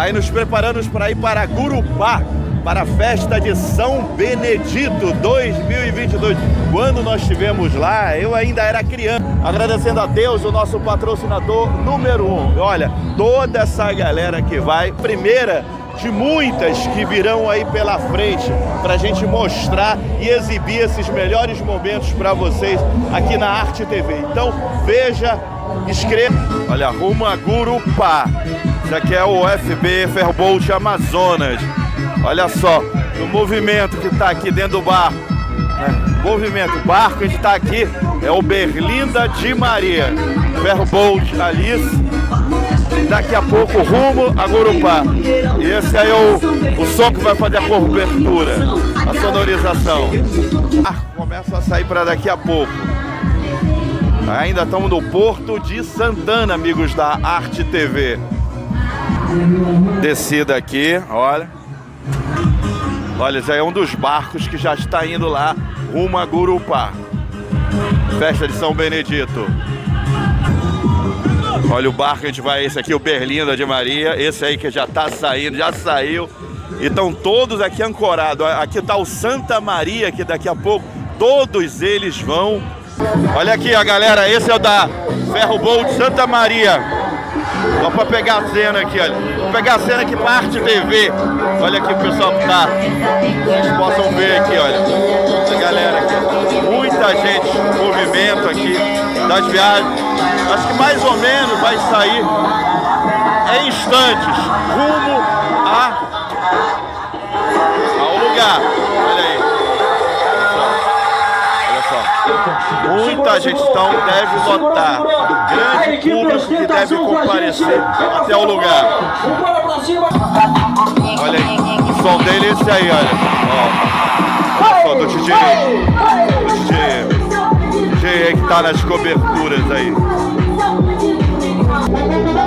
aí nos preparamos para ir para Gurupá, para a festa de São Benedito 2022. Quando nós estivemos lá, eu ainda era criança. Agradecendo a Deus, o nosso patrocinador número um. Olha, toda essa galera que vai, primeira de muitas que virão aí pela frente para a gente mostrar e exibir esses melhores momentos para vocês aqui na Arte TV. Então veja, escreva. Olha, rumo a Gurupá. Isso aqui é o FB Ferbolt Amazonas. Olha só, o movimento que está aqui dentro do barco. Né? Movimento, o barco que está aqui é o Berlinda de Maria. Ferbolt Alice daqui a pouco rumo a Gurupá. E esse aí é o, o som que vai fazer a cobertura, a sonorização. Ah, começa a sair para daqui a pouco. Ainda estamos no Porto de Santana, amigos da Arte TV. Descida aqui, olha. Olha, aí é um dos barcos que já está indo lá rumo a Gurupá. Festa de São Benedito. Olha o barco, a gente vai, esse aqui, o Berlinda de Maria, esse aí que já tá saindo, já saiu. E estão todos aqui ancorados. Aqui tá o Santa Maria, que daqui a pouco todos eles vão. Olha aqui a galera, esse é o da Ferro Bolt Santa Maria. Só para pegar a cena aqui, olha. Vou pegar a cena aqui para Arte TV. Olha aqui o pessoal que tá. Vocês possam ver aqui, olha. A galera aqui. Muita gente, movimento aqui das viagens. Acho que mais ou menos vai sair em instantes rumo a, ao lugar. Muita gente então deve lotar. Grande público que deve comparecer até o lugar. Olha aí. O som dele é esse aí, olha. Ó. Olha só, do DJ. Do DJ. DJ aí que tá nas coberturas aí.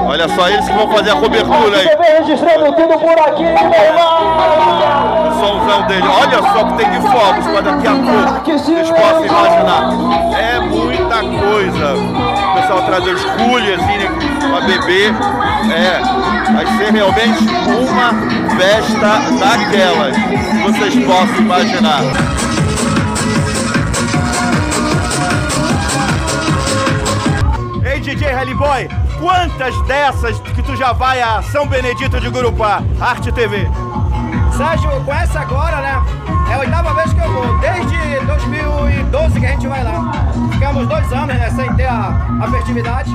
Olha só, eles que vão fazer a cobertura aí. registrando tudo por aqui, O dele. Olha só que tem de fogos para daqui a pouco. Vocês possam imaginar. É muita coisa. O pessoal trazendo os cooler assim, né, para beber. É, vai ser realmente uma festa daquelas. Vocês possam imaginar. Ei, DJ Rally Boy, quantas dessas que tu já vai a São Benedito de Gurupá, Arte TV? Sérgio, com essa agora, né? É a oitava vez que eu vou, desde 2012 que a gente vai lá. Ficamos dois anos, né, sem ter a, a festividade.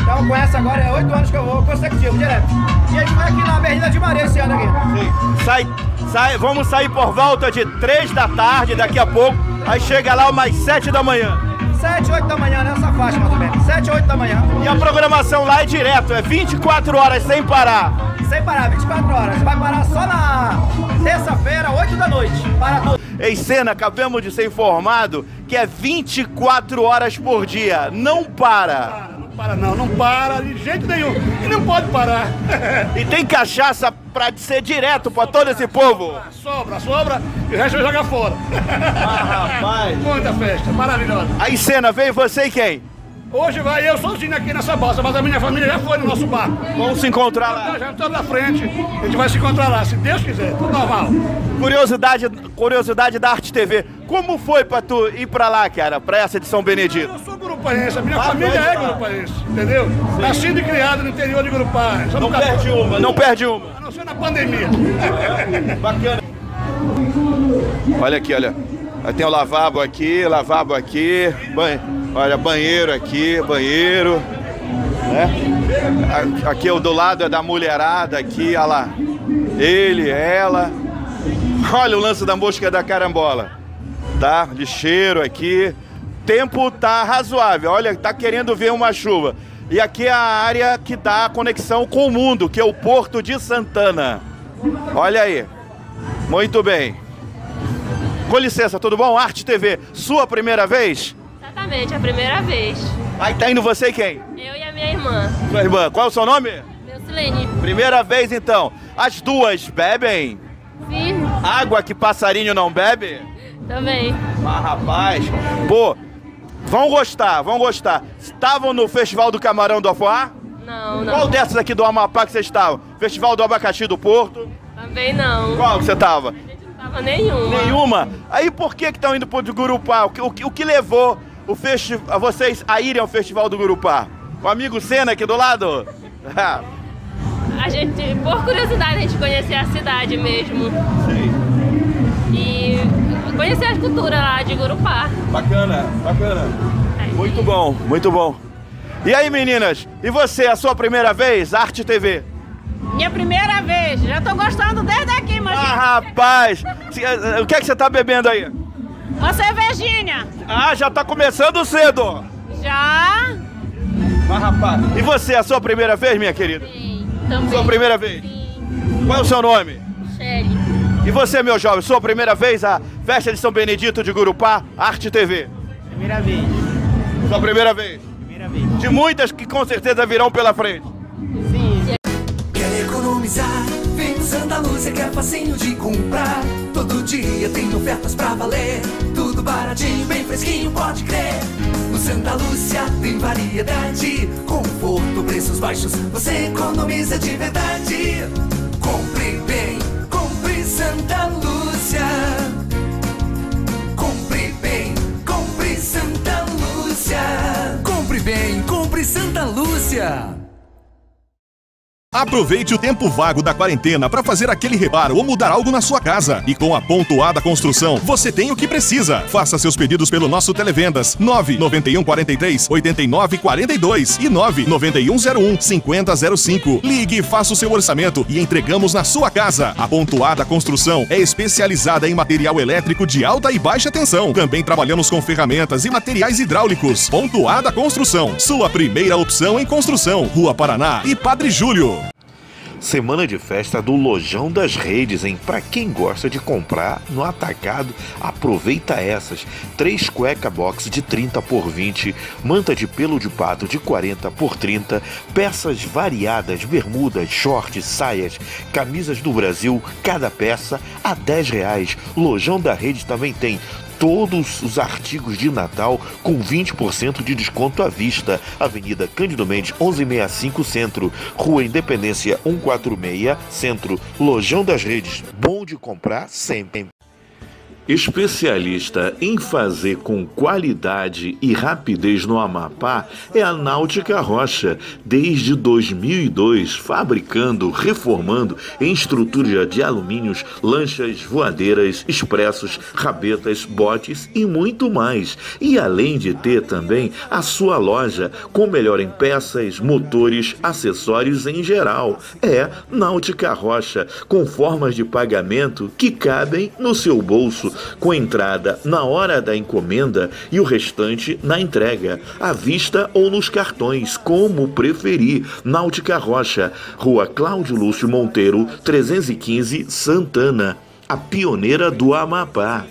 Então com essa agora é oito anos que eu vou, consecutivo, direto. E a gente vai aqui na Avenida de Maria esse ano aqui. Sim. Sai, sai, vamos sair por volta de três da tarde daqui a pouco. Aí chega lá umas sete da manhã. 7, 8 da manhã, nessa faixa mais ou menos. 7, 8 da manhã. E a programação lá é direto, é 24 horas sem parar. Sem parar, 24 horas. Vai parar só na terça-feira, 8 da noite. Para tudo. Em cena, acabamos de ser informado que é 24 horas por dia. Não para. Não para não, não para de jeito nenhum. E não pode parar. E tem cachaça pra ser direto pra todo esse povo. Sobra, sobra e o resto vai jogar fora. Ah, rapaz. Muita festa, maravilhosa. Aí, cena, veio você e quem? Hoje vai eu sozinho aqui nessa balsa, mas a minha família já foi no nosso barco. Vamos se encontrar lá. Já estamos na frente, a gente vai se encontrar lá, se Deus quiser, tudo normal. Curiosidade, curiosidade da Arte TV. Como foi pra tu ir pra lá, cara, pra essa de São Benedito? Eu sou gurupaense, a minha Ah, família é falar. gurupaense, entendeu? Nascido e criado no interior de Gurupá. Não perde uma, não perde uma. A não ser na pandemia. Bacana. Olha aqui, olha. Tem o lavabo aqui, lavabo aqui, banho, olha, banheiro aqui, banheiro. Né? Aqui o do lado é da mulherada aqui, olha lá. Ele, ela. Olha o lance da mosca da carambola. Tá? Lixeiro aqui. Tempo tá razoável. Olha, tá querendo ver uma chuva. E aqui é a área que dá a conexão com o mundo, que é o Porto de Santana. Olha aí. Muito bem. Com licença, tudo bom? Arte TV, sua primeira vez? Exatamente, a primeira vez. Aí tá indo você e quem? Eu e a minha irmã. Sua irmã. Qual é o seu nome? Meu Silene. Primeira vez então. As duas bebem? Sim, Água que passarinho não bebe? também. Ah, rapaz. Pô, vão gostar, vão gostar. Estavam no Festival do Camarão do Afuá? Não, Qual não. dessas aqui do Amapá que você estava? Festival do Abacaxi do Porto? Também não. Qual que você estava? Não tava nenhuma. Nenhuma? Aí por que que estão indo pro Gurupá? O que, o, que- o que levou o festi a vocês a irem ao Festival do Gurupá? O amigo Senna aqui do lado? A gente, por curiosidade, a gente conhecer a cidade mesmo. E conhecer a cultura lá de Gurupá. bacana, bacana. Muito bom, muito bom. E aí meninas, e você, a sua primeira vez, Arte TV? Minha primeira vez, já tô gostando desde aqui, mas Ah, rapaz! Eh, O que é que você tá bebendo aí? Uma cervejinha. Ah, já tá começando cedo! Já? Ah, rapaz! E você, a sua primeira vez, minha querida? Sim, também. Sua primeira vez? Sim. Qual é o seu nome? Shelly. E você, meu jovem, sua primeira vez a Festa de São Benedito de Gurupá, Arte TV? Primeira vez. Sua primeira vez? Primeira vez. De muitas que com certeza virão pela frente. Quer economizar? Santa Lúcia que é facinho de comprar. Todo dia tem ofertas pra valer. Tudo baratinho, bem fresquinho, pode crer. No Santa Lúcia tem variedade. Conforto, preços baixos, você economiza de verdade. Compre bem, compre Santa Lúcia. Compre bem, compre Santa Lúcia. Compre bem, compre Santa Lúcia. Aproveite o tempo vago da quarentena para fazer aquele reparo ou mudar algo na sua casa. E com a Pontuada Construção, você tem o que precisa. Faça seus pedidos pelo nosso Televendas 991 43 89 42 e 99101 5005. Ligue e faça o seu orçamento e entregamos na sua casa. A Pontuada Construção é especializada em material elétrico de alta e baixa tensão. Também trabalhamos com ferramentas e materiais hidráulicos. Pontuada Construção, sua primeira opção em construção. Rua Paraná e Padre Júlio. Semana de festa do Lojão das Redes, hein? Pra quem gosta de comprar no atacado, aproveita essas. Três cueca box de 30 por 20, manta de pelo de pato de 40 por 30, peças variadas, bermudas, shorts, saias, camisas do Brasil, cada peça a 10 reais. Lojão da Rede também tem todos os artigos de Natal com 20% de desconto à vista. Avenida Cândido Mendes, 1165 Centro, Rua Independência 146 Centro, Lojão das Redes. Bom de comprar sempre. Especialista em fazer com qualidade e rapidez no Amapá é a Náutica Rocha, desde 2002, fabricando, reformando em estrutura de alumínios, lanchas, voadeiras, expressos, rabetas, botes e muito mais. E além de ter também a sua loja com melhor em peças, motores, acessórios em geral. É Náutica Rocha, com formas de pagamento que cabem no seu bolso com entrada na hora da encomenda e o restante na entrega, à vista ou nos cartões, como preferir. Náutica Rocha, Rua Cláudio Lúcio Monteiro, 315, Santana, a pioneira do Amapá.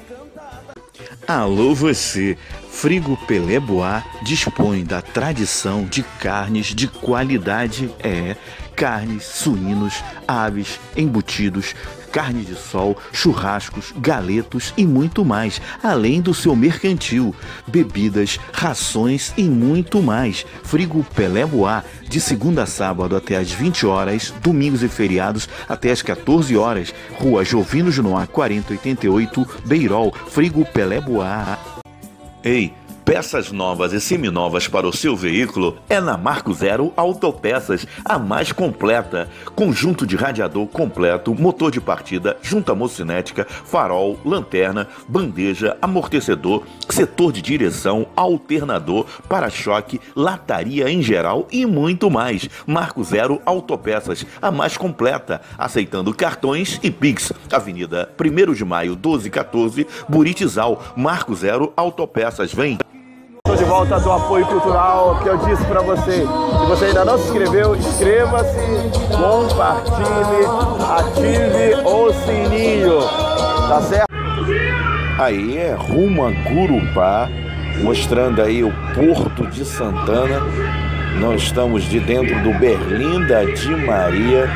Alô você! Frigo Pelé Bois dispõe da tradição de carnes de qualidade, é carnes, suínos, aves, embutidos, carne de sol, churrascos, galetos e muito mais, além do seu mercantil, bebidas, rações e muito mais. Frigo Pelé Bois, de segunda a sábado até às 20 horas, domingos e feriados até às 14 horas. Rua Jovino Junoá 4088, Beirol, Frigo Pelé Bois. Ei, peças novas e seminovas para o seu veículo é na Marco Zero Autopeças, a mais completa. Conjunto de radiador completo, motor de partida, junta mocinética, farol, lanterna, bandeja, amortecedor, setor de direção, alternador, para-choque, lataria em geral e muito mais. Marco Zero Autopeças, a mais completa, aceitando cartões e Pix. Avenida 1 de Maio 1214, Buritizal, Marco Zero Autopeças. Vem! Estou de volta do apoio cultural que eu disse para você. Se você ainda não se inscreveu, inscreva-se, compartilhe, ative o sininho. Tá certo? Aí é rumo a Gurupá, mostrando aí o Porto de Santana. Nós estamos de dentro do Berlinda de Maria,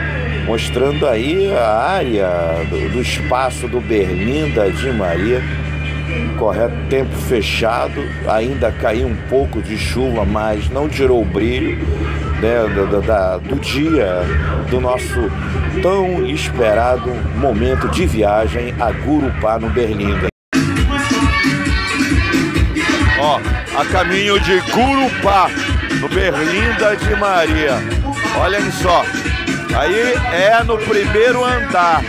mostrando aí a área do, do espaço do Berlinda de Maria. Correto, tempo fechado, ainda caiu um pouco de chuva, mas não tirou o brilho. né, do, da- do dia do nosso tão esperado momento de viagem a Gurupá, no Berlinda. Ó, a caminho de Gurupá, no Berlinda de Maria. Olhem só, aí é no primeiro andar.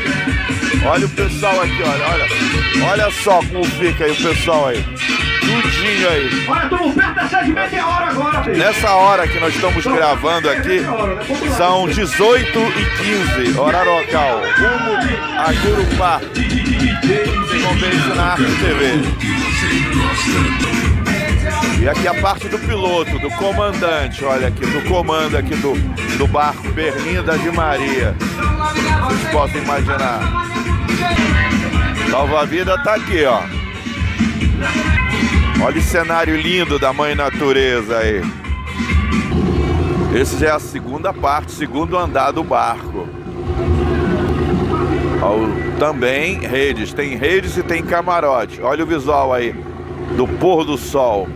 Olha o pessoal aqui, olha, olha. Olha só como fica aí o pessoal aí. Tudinho aí. Olha, estamos perto das sete e meia hora agora, filho. Nessa hora que nós estamos gravando aqui, são 18 e 15, horário local, rumo a ver isso na Arte TV. E aqui a parte do piloto, do comandante, olha aqui, do comando aqui do, do barco Berlinda de Maria. Vocês possam imaginar. Salva-vida tá aqui, ó. Olha o cenário lindo da mãe natureza aí. Esse já é a segunda parte, segundo andar do barco. Também redes, tem redes e tem camarote. Olha o visual aí do pôr do sol.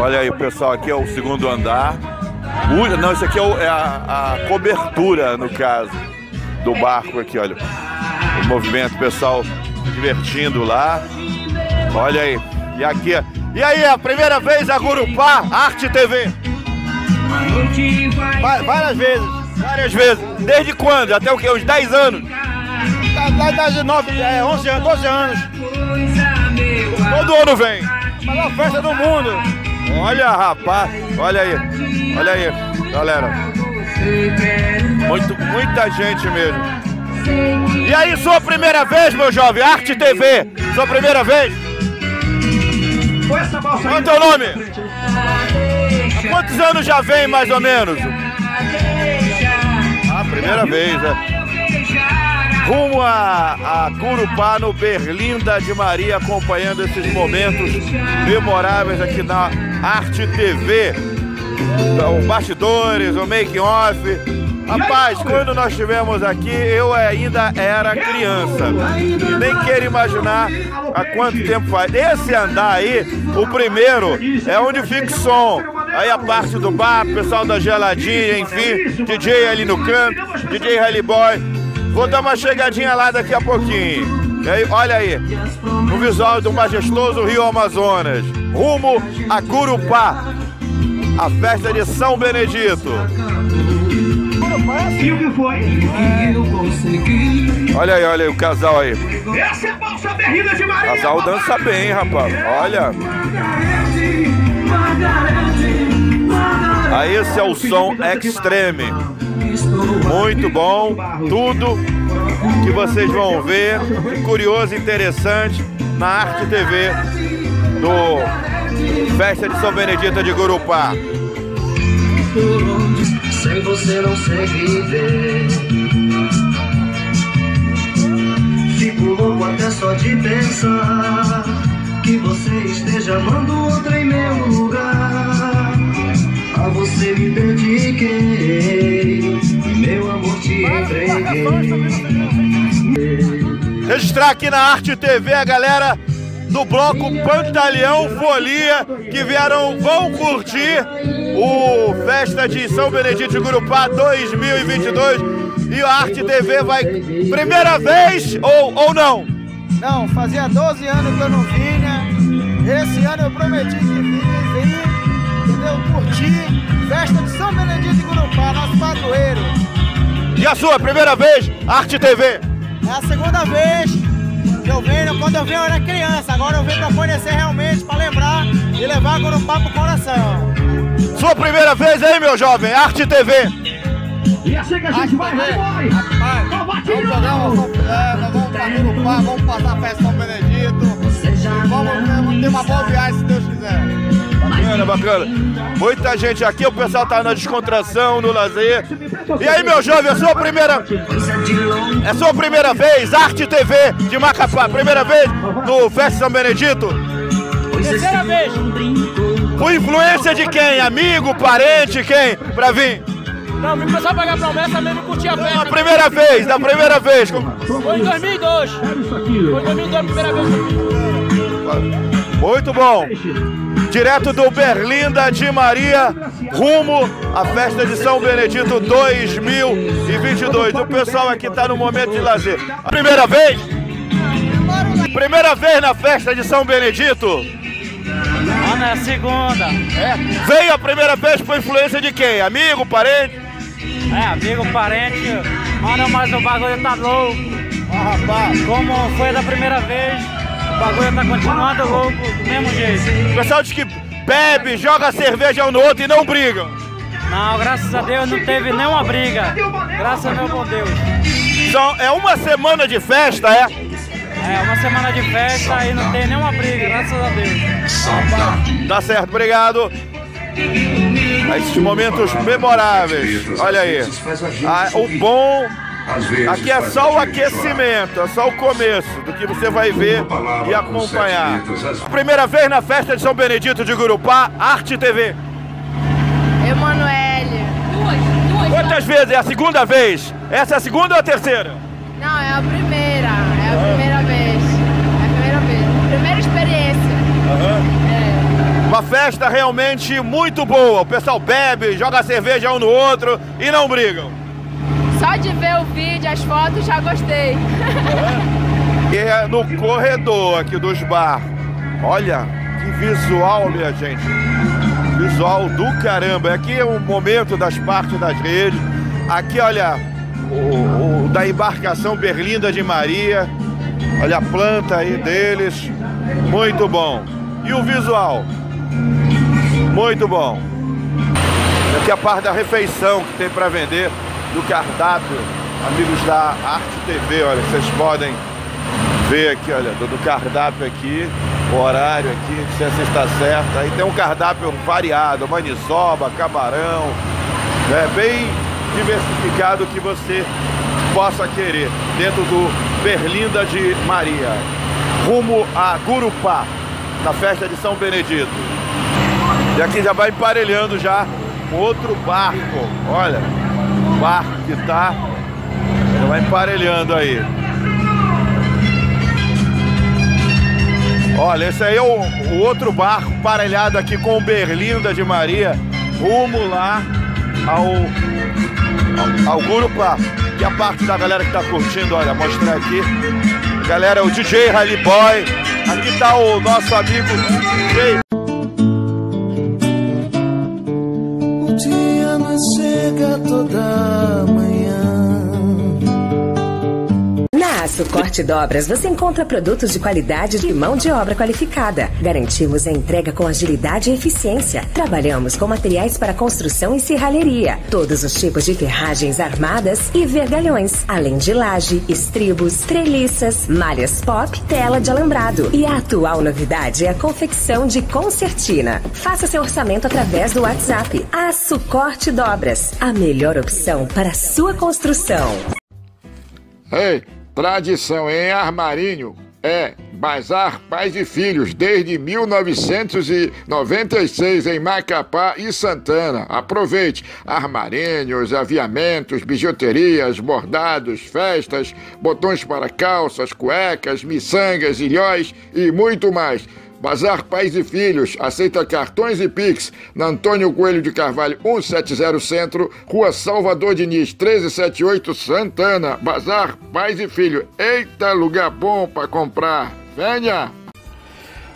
Olha aí, pessoal, aqui é o segundo andar. Não, isso aqui é, é a, a cobertura, no caso, do barco aqui, olha. O movimento, pessoal divertindo lá. Olha aí. E aqui, e aí, a primeira vez a Gurupá, Arte TV? Várias vezes. Várias vezes. Desde quando? Até o quê? Uns 10 anos? Tá de nove, é, 11 anos, 12 anos. Todo ano vem. Maior festa do mundo. Olha, rapaz. Olha aí. Olha aí, galera. Muito, muita gente mesmo. E aí, sua primeira vez, meu jovem? Arte TV. Sua primeira vez? Qual é o teu nome? Há quantos anos já vem, mais ou menos? Ah, primeira vez, né? Rumo a, a Curupá, no Berlinda de Maria, acompanhando esses momentos memoráveis aqui na Arte TV. Então, bastidores, o making off. Rapaz, quando nós estivemos aqui, eu ainda era criança. Nem quero imaginar há quanto tempo faz. Esse andar aí, o primeiro, é onde fica o som. Aí a parte do bar, pessoal da geladinha, enfim, DJ ali no canto, DJ Rally Boy. Vou dar uma chegadinha lá daqui a pouquinho. E aí, olha aí, o visual do majestoso Rio Amazonas, rumo a Curupá, a festa de São Benedito. E o que foi? Olha aí, olha aí o casal aí. Essa é a balsa berrida de O Maria. casal dança bem, rapaz. Olha. Aí esse é o som Extreme. Muito bom. Tudo que vocês vão ver, curioso interessante, na Arte TV do Festa de São Benedito de Gurupá. Você não sei viver. Fico louco até só de pensar que você esteja amando outra em meu lugar. A você me dediquei e meu amor te entreguei. Registrar aqui na Arte TV a galera do bloco Pantaleão Folia que vieram, vão curtir o Festa de São Benedito de Gurupá 2022 e a Arte TV vai primeira vez ou, ou não? Não, fazia 12 anos que eu não vinha. Esse ano eu prometi que vinha e vim, entendeu? Curtir festa de São Benedito de Gurupá, nosso padroeiro. E a sua primeira vez, Arte TV? É a segunda vez eu venho, quando eu venho eu era criança, agora eu venho pra conhecer realmente, pra lembrar e levar Gurupá pro coração. Sua primeira vez aí, meu jovem, Arte TV. E assim que a gente vai, vai, vai. Rapaz, Vamos, programa, vamos, é, nós vamos pra Gurupá, vamos passar a festa São Benedito. E vamos, vamos ter uma boa viagem se Deus quiser. Bacana, bacana. Muita gente aqui, o pessoal tá na descontração, no lazer. E aí, meu jovem, é sua primeira. É sua primeira vez, Arte TV de Macapá. Primeira vez no Festa São Benedito. Terceira vez. Por influência de quem? Amigo, parente, quem? Pra vir? Não, vim só pagar promessa mesmo e curtir a festa. primeira vez, da primeira vez. Foi em 2002. Foi em 2002 a primeira vez. Muito bom. Direto do Berlinda de Maria, rumo à festa de São Benedito 2022. O pessoal aqui está no momento de lazer. Primeira vez? Primeira vez na festa de São Benedito? Mano, é a segunda. É. Veio a primeira vez por influência de quem? Amigo, parente? É, amigo, parente. Mano, mas o bagulho tá louco. Ah, rapaz. Como foi da primeira vez, o bagulho tá continuando louco do mesmo jeito. O pessoal diz que bebe, joga cerveja um no outro e não brigam. Não, graças a Deus não teve nenhuma briga. Graças a meu bom Deus. Então, é uma semana de festa, é? É, uma semana de festa e não tem nenhuma briga, graças a Deus. Tá certo, obrigado. Esses momentos memoráveis. Olha aí. Ah, o bom. Aqui é só o aquecimento, é só o começo do que você vai ver e acompanhar. Primeira vez na festa de São Benedito de Gurupá, Arte TV. Emanuele. Duas, duas. Quantas vezes? É a segunda vez? Essa é a segunda ou a terceira? Não, é a primeira. É a primeira vez. É a primeira vez. Primeira experiência. É. Uma festa realmente muito boa. O pessoal bebe, joga cerveja um no outro e não brigam. Só de ver o vídeo, as fotos, já gostei. E é no corredor aqui dos bar. Olha que visual, minha gente. Visual do caramba. Aqui é o momento das partes das redes. Aqui, olha, o, o da embarcação Berlinda de Maria. Olha a planta aí deles. Muito bom. E o visual? Muito bom. Aqui a parte da refeição que tem para vender do cardápio. Amigos da Arte TV, olha, vocês podem ver aqui, olha, do, cardápio aqui, o horário aqui, se essa está certa. Aí tem um cardápio variado, maniçoba, camarão, né, bem diversificado que você possa querer dentro do Berlinda de Maria, rumo a Gurupá, na festa de São Benedito. E aqui já vai emparelhando já outro barco, olha, barco que tá, já vai emparelhando aí. Olha, esse aí é o, o outro barco parelhado aqui com o Berlinda de Maria, rumo lá ao, ao, ao Gurupá. E a parte da galera que tá curtindo, olha, mostrar aqui. Galera, o DJ Rally Boy. Aqui tá o nosso amigo DJ. Dobras você encontra produtos de qualidade de mão de obra qualificada. Garantimos a entrega com agilidade e eficiência. Trabalhamos com materiais para construção e serralheria. Todos os tipos de ferragens armadas e vergalhões. Além de laje, estribos, treliças, malhas pop, tela de alambrado. E a atual novidade é a confecção de concertina. Faça seu orçamento através do WhatsApp. Aço Corte Dobras. A melhor opção para sua construção. Ei, tradição em Armarinho é Bazar Pais e Filhos desde 1996 em Macapá e Santana. Aproveite armarinhos, aviamentos, bijuterias, bordados, festas, botões para calças, cuecas, miçangas, ilhóis e muito mais. Bazar Pais e Filhos aceita cartões e Pix na Antônio Coelho de Carvalho 170 Centro, Rua Salvador Diniz 1378 Santana. Bazar Pais e Filhos. Eita, lugar bom para comprar. Venha!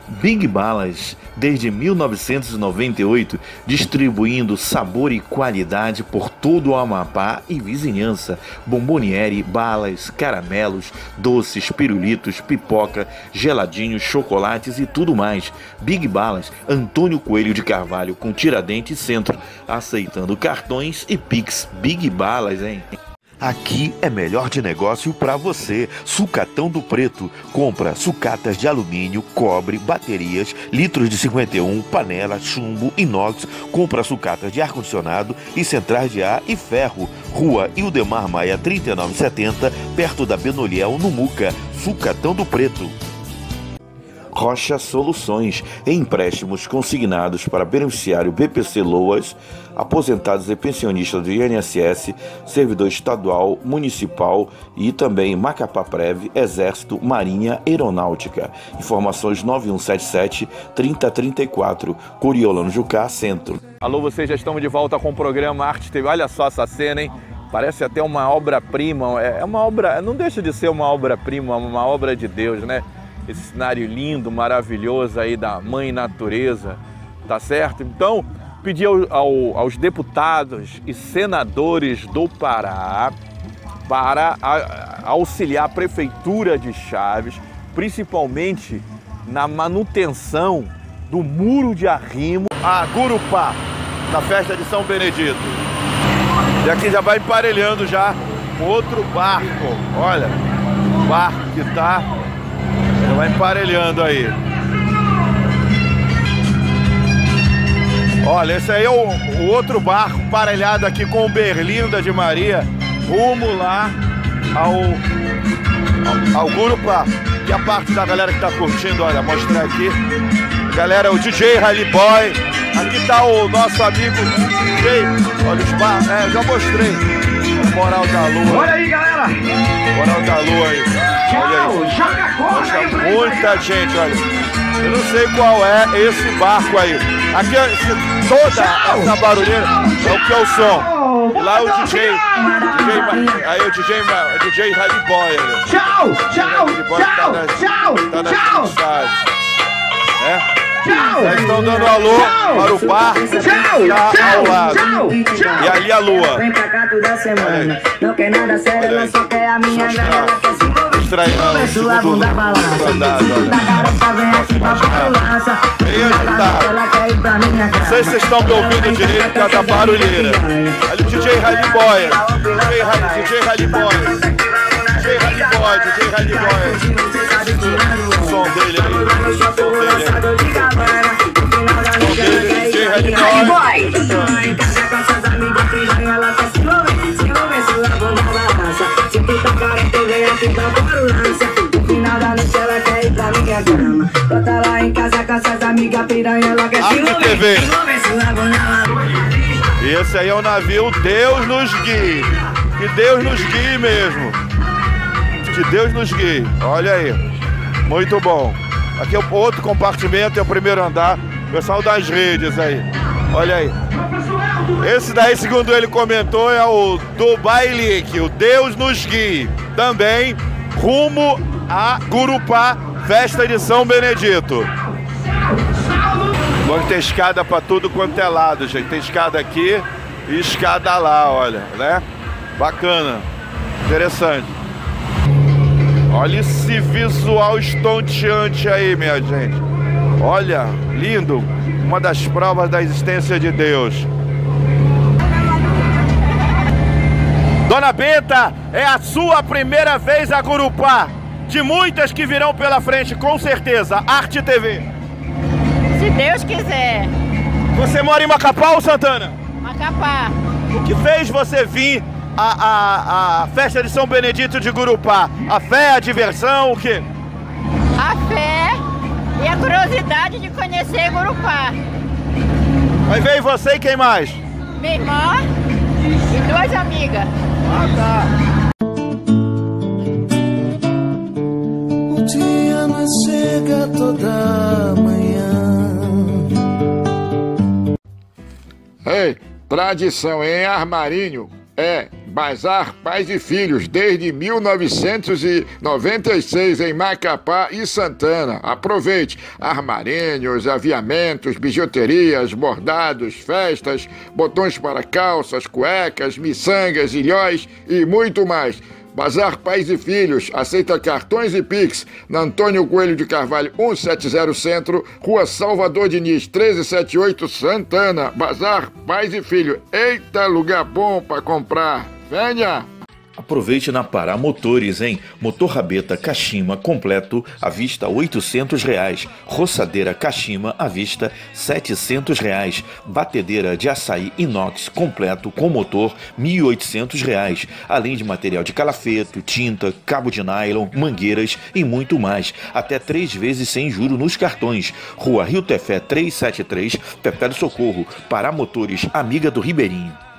Big Balas, desde 1998, distribuindo sabor e qualidade por todo o Amapá e vizinhança. Bomboniere, balas, caramelos, doces, pirulitos, pipoca, geladinhos, chocolates e tudo mais. Big Balas, Antônio Coelho de Carvalho, com Tiradentes Centro, aceitando cartões e Pix. Big Balas, hein? Aqui é melhor de negócio para você. Sucatão do Preto. Compra sucatas de alumínio, cobre, baterias, litros de 51, panela, chumbo, inox. Compra sucatas de ar-condicionado e centrais de ar e ferro. Rua Ildemar Maia 3970, perto da Benoliel, no Muca. Sucatão do Preto. Rocha Soluções, empréstimos consignados para beneficiário BPC Loas, aposentados e pensionistas do INSS, servidor estadual, municipal e também Macapá Prev, Exército, Marinha, Aeronáutica. Informações 9177 3034, Curiolano Jucá, Centro. Alô, vocês já estamos de volta com o programa Arte TV. Olha só essa cena, hein? Parece até uma obra-prima. É uma obra, não deixa de ser uma obra-prima, uma obra de Deus, né? Esse cenário lindo, maravilhoso aí da Mãe Natureza, tá certo? Então, pedir ao, ao, aos deputados e senadores do Pará para a, auxiliar a Prefeitura de Chaves, principalmente na manutenção do muro de arrimo a Gurupá, na festa de São Benedito. E aqui já vai emparelhando já outro barco. Olha, o barco que tá já vai emparelhando aí. Olha, esse aí é o, o outro barco parelhado aqui com o Berlinda de Maria, rumo lá ao, ao, ao Gurupá. Que é a parte da galera que tá curtindo, olha, mostrar aqui. Galera, o DJ Rally Boy. Aqui tá o nosso amigo DJ. Olha os bar, é, já mostrei. O Moral da Lua. Olha aí, galera. Moral da Lua aí. Olha aí. Mostra muita gente, olha. Eu não sei qual é esse barco aí. Aqui, toda essa barulheira é o que é o som. E lá é o DJ. DJ aí o DJ, DJ Rally Boy. ali. Tchau, tchau, tá tchau, tchau, tá tchau. É? Tchau. Já estão dando alô para o barco que está ao lado. E ali a lua. Vem pra cá toda semana. Não quer nada sério, não só quer a minha grana. Quer se envolver. Estranhando o Começou a bunda balança. Da garota vem aqui pra balança. Eita! Pra minha Não sei se vocês estão me ouvindo direito por causa da barulheira. Ali o DJ Rally Boy. DJ Rally, DJ Rally Boy. DJ Rally Boy, DJ Rally Boy. O som dele aí. O som dele aí. O som dele, DJ Rally Boy. Bota lá em casa com essas amigas piranha, ela quer se envolver. Ela- E esse aí é o navio Deus nos guie. Que Deus nos guie mesmo. Que Deus nos guie. Olha aí. Muito bom. Aqui é o outro compartimento, é o primeiro andar. Pessoal das redes aí. Olha aí. Esse daí, segundo ele comentou, é o Dubai Leak, o Deus nos guie. Também rumo a Gurupá, festa de São Benedito. Vamos ter escada pra tudo quanto é lado, gente. Tem escada aqui e escada lá, olha, né? Bacana. Interessante. Olha esse visual estonteante aí, minha gente. Olha, lindo. Uma das provas da existência de Deus. Dona Benta, é a sua primeira vez a Gurupá. De muitas que virão pela frente, com certeza. Arte TV. Se Deus quiser. Você mora em Macapá ou Santana? Macapá. O que fez você vir à, à, à festa de São Benedito de Gurupá? A fé, a diversão, o quê? A fé e a curiosidade de conhecer Gurupá. Aí veio você e quem mais? Minha irmã e duas amigas. Ah. O dia não chega toda manhã. Ei, tradição em Armarinho é Bazar Pais e Filhos desde 1996 em Macapá e Santana. Aproveite armarinhos, aviamentos, bijuterias, bordados, festas, botões para calças, cuecas, miçangas, ilhóis e muito mais. Bazar Pais e Filhos aceita cartões e Pix na Antônio Coelho de Carvalho 170 Centro, Rua Salvador Diniz 1378 Santana. Bazar Pais e Filhos. Eita, lugar bom para comprar. Venha! Aproveite na Pará Motores, hein? Motor rabeta Kashima completo à vista 800 reais. Roçadeira Kashima à vista 700 reais. Batedeira de açaí inox completo com motor 1.800 reais. Além de material de calafeto, tinta, cabo de nylon, mangueiras e muito mais. Até três vezes sem juro nos cartões. Rua Rio Tefé 373, Pepé do Socorro. Pará Motores, amiga do Ribeirinho.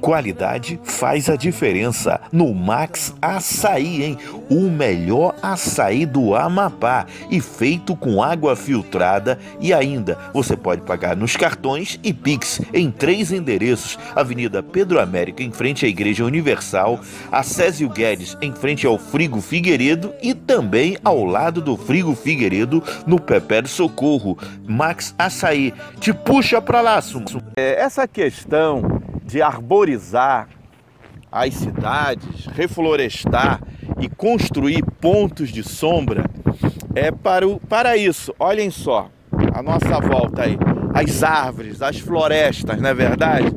Qualidade faz a diferença no Max Açaí, hein? O melhor açaí do Amapá e feito com água filtrada e ainda você pode pagar nos cartões e Pix em três endereços: Avenida Pedro América em frente à Igreja Universal, a Césio Guedes em frente ao Frigo Figueiredo e também ao lado do Frigo Figueiredo no Pepé do Socorro. Max Açaí, te puxa pra lá, Sum. É, essa questão de arborizar as cidades, reflorestar e construir pontos de sombra é para, o, para isso. Olhem só a nossa volta aí, as árvores, as florestas, não é verdade?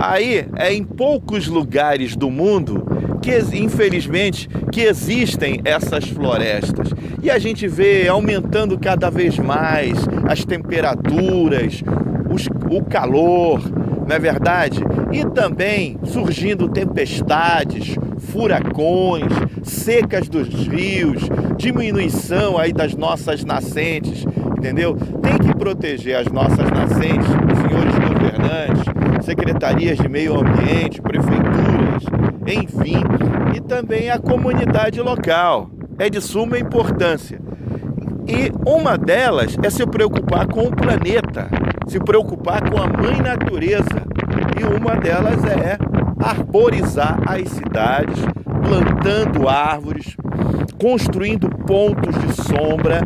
Aí é em poucos lugares do mundo que infelizmente que existem essas florestas e a gente vê aumentando cada vez mais as temperaturas, os, o calor, não é verdade? E também surgindo tempestades, furacões, secas dos rios, diminuição aí das nossas nascentes, entendeu? Tem que proteger as nossas nascentes, senhores governantes, secretarias de meio ambiente, prefeituras, enfim, e também a comunidade local. É de suma importância. E uma delas é se preocupar com o planeta, se preocupar com a mãe natureza. E uma delas é arborizar as cidades, plantando árvores, construindo pontos de sombra,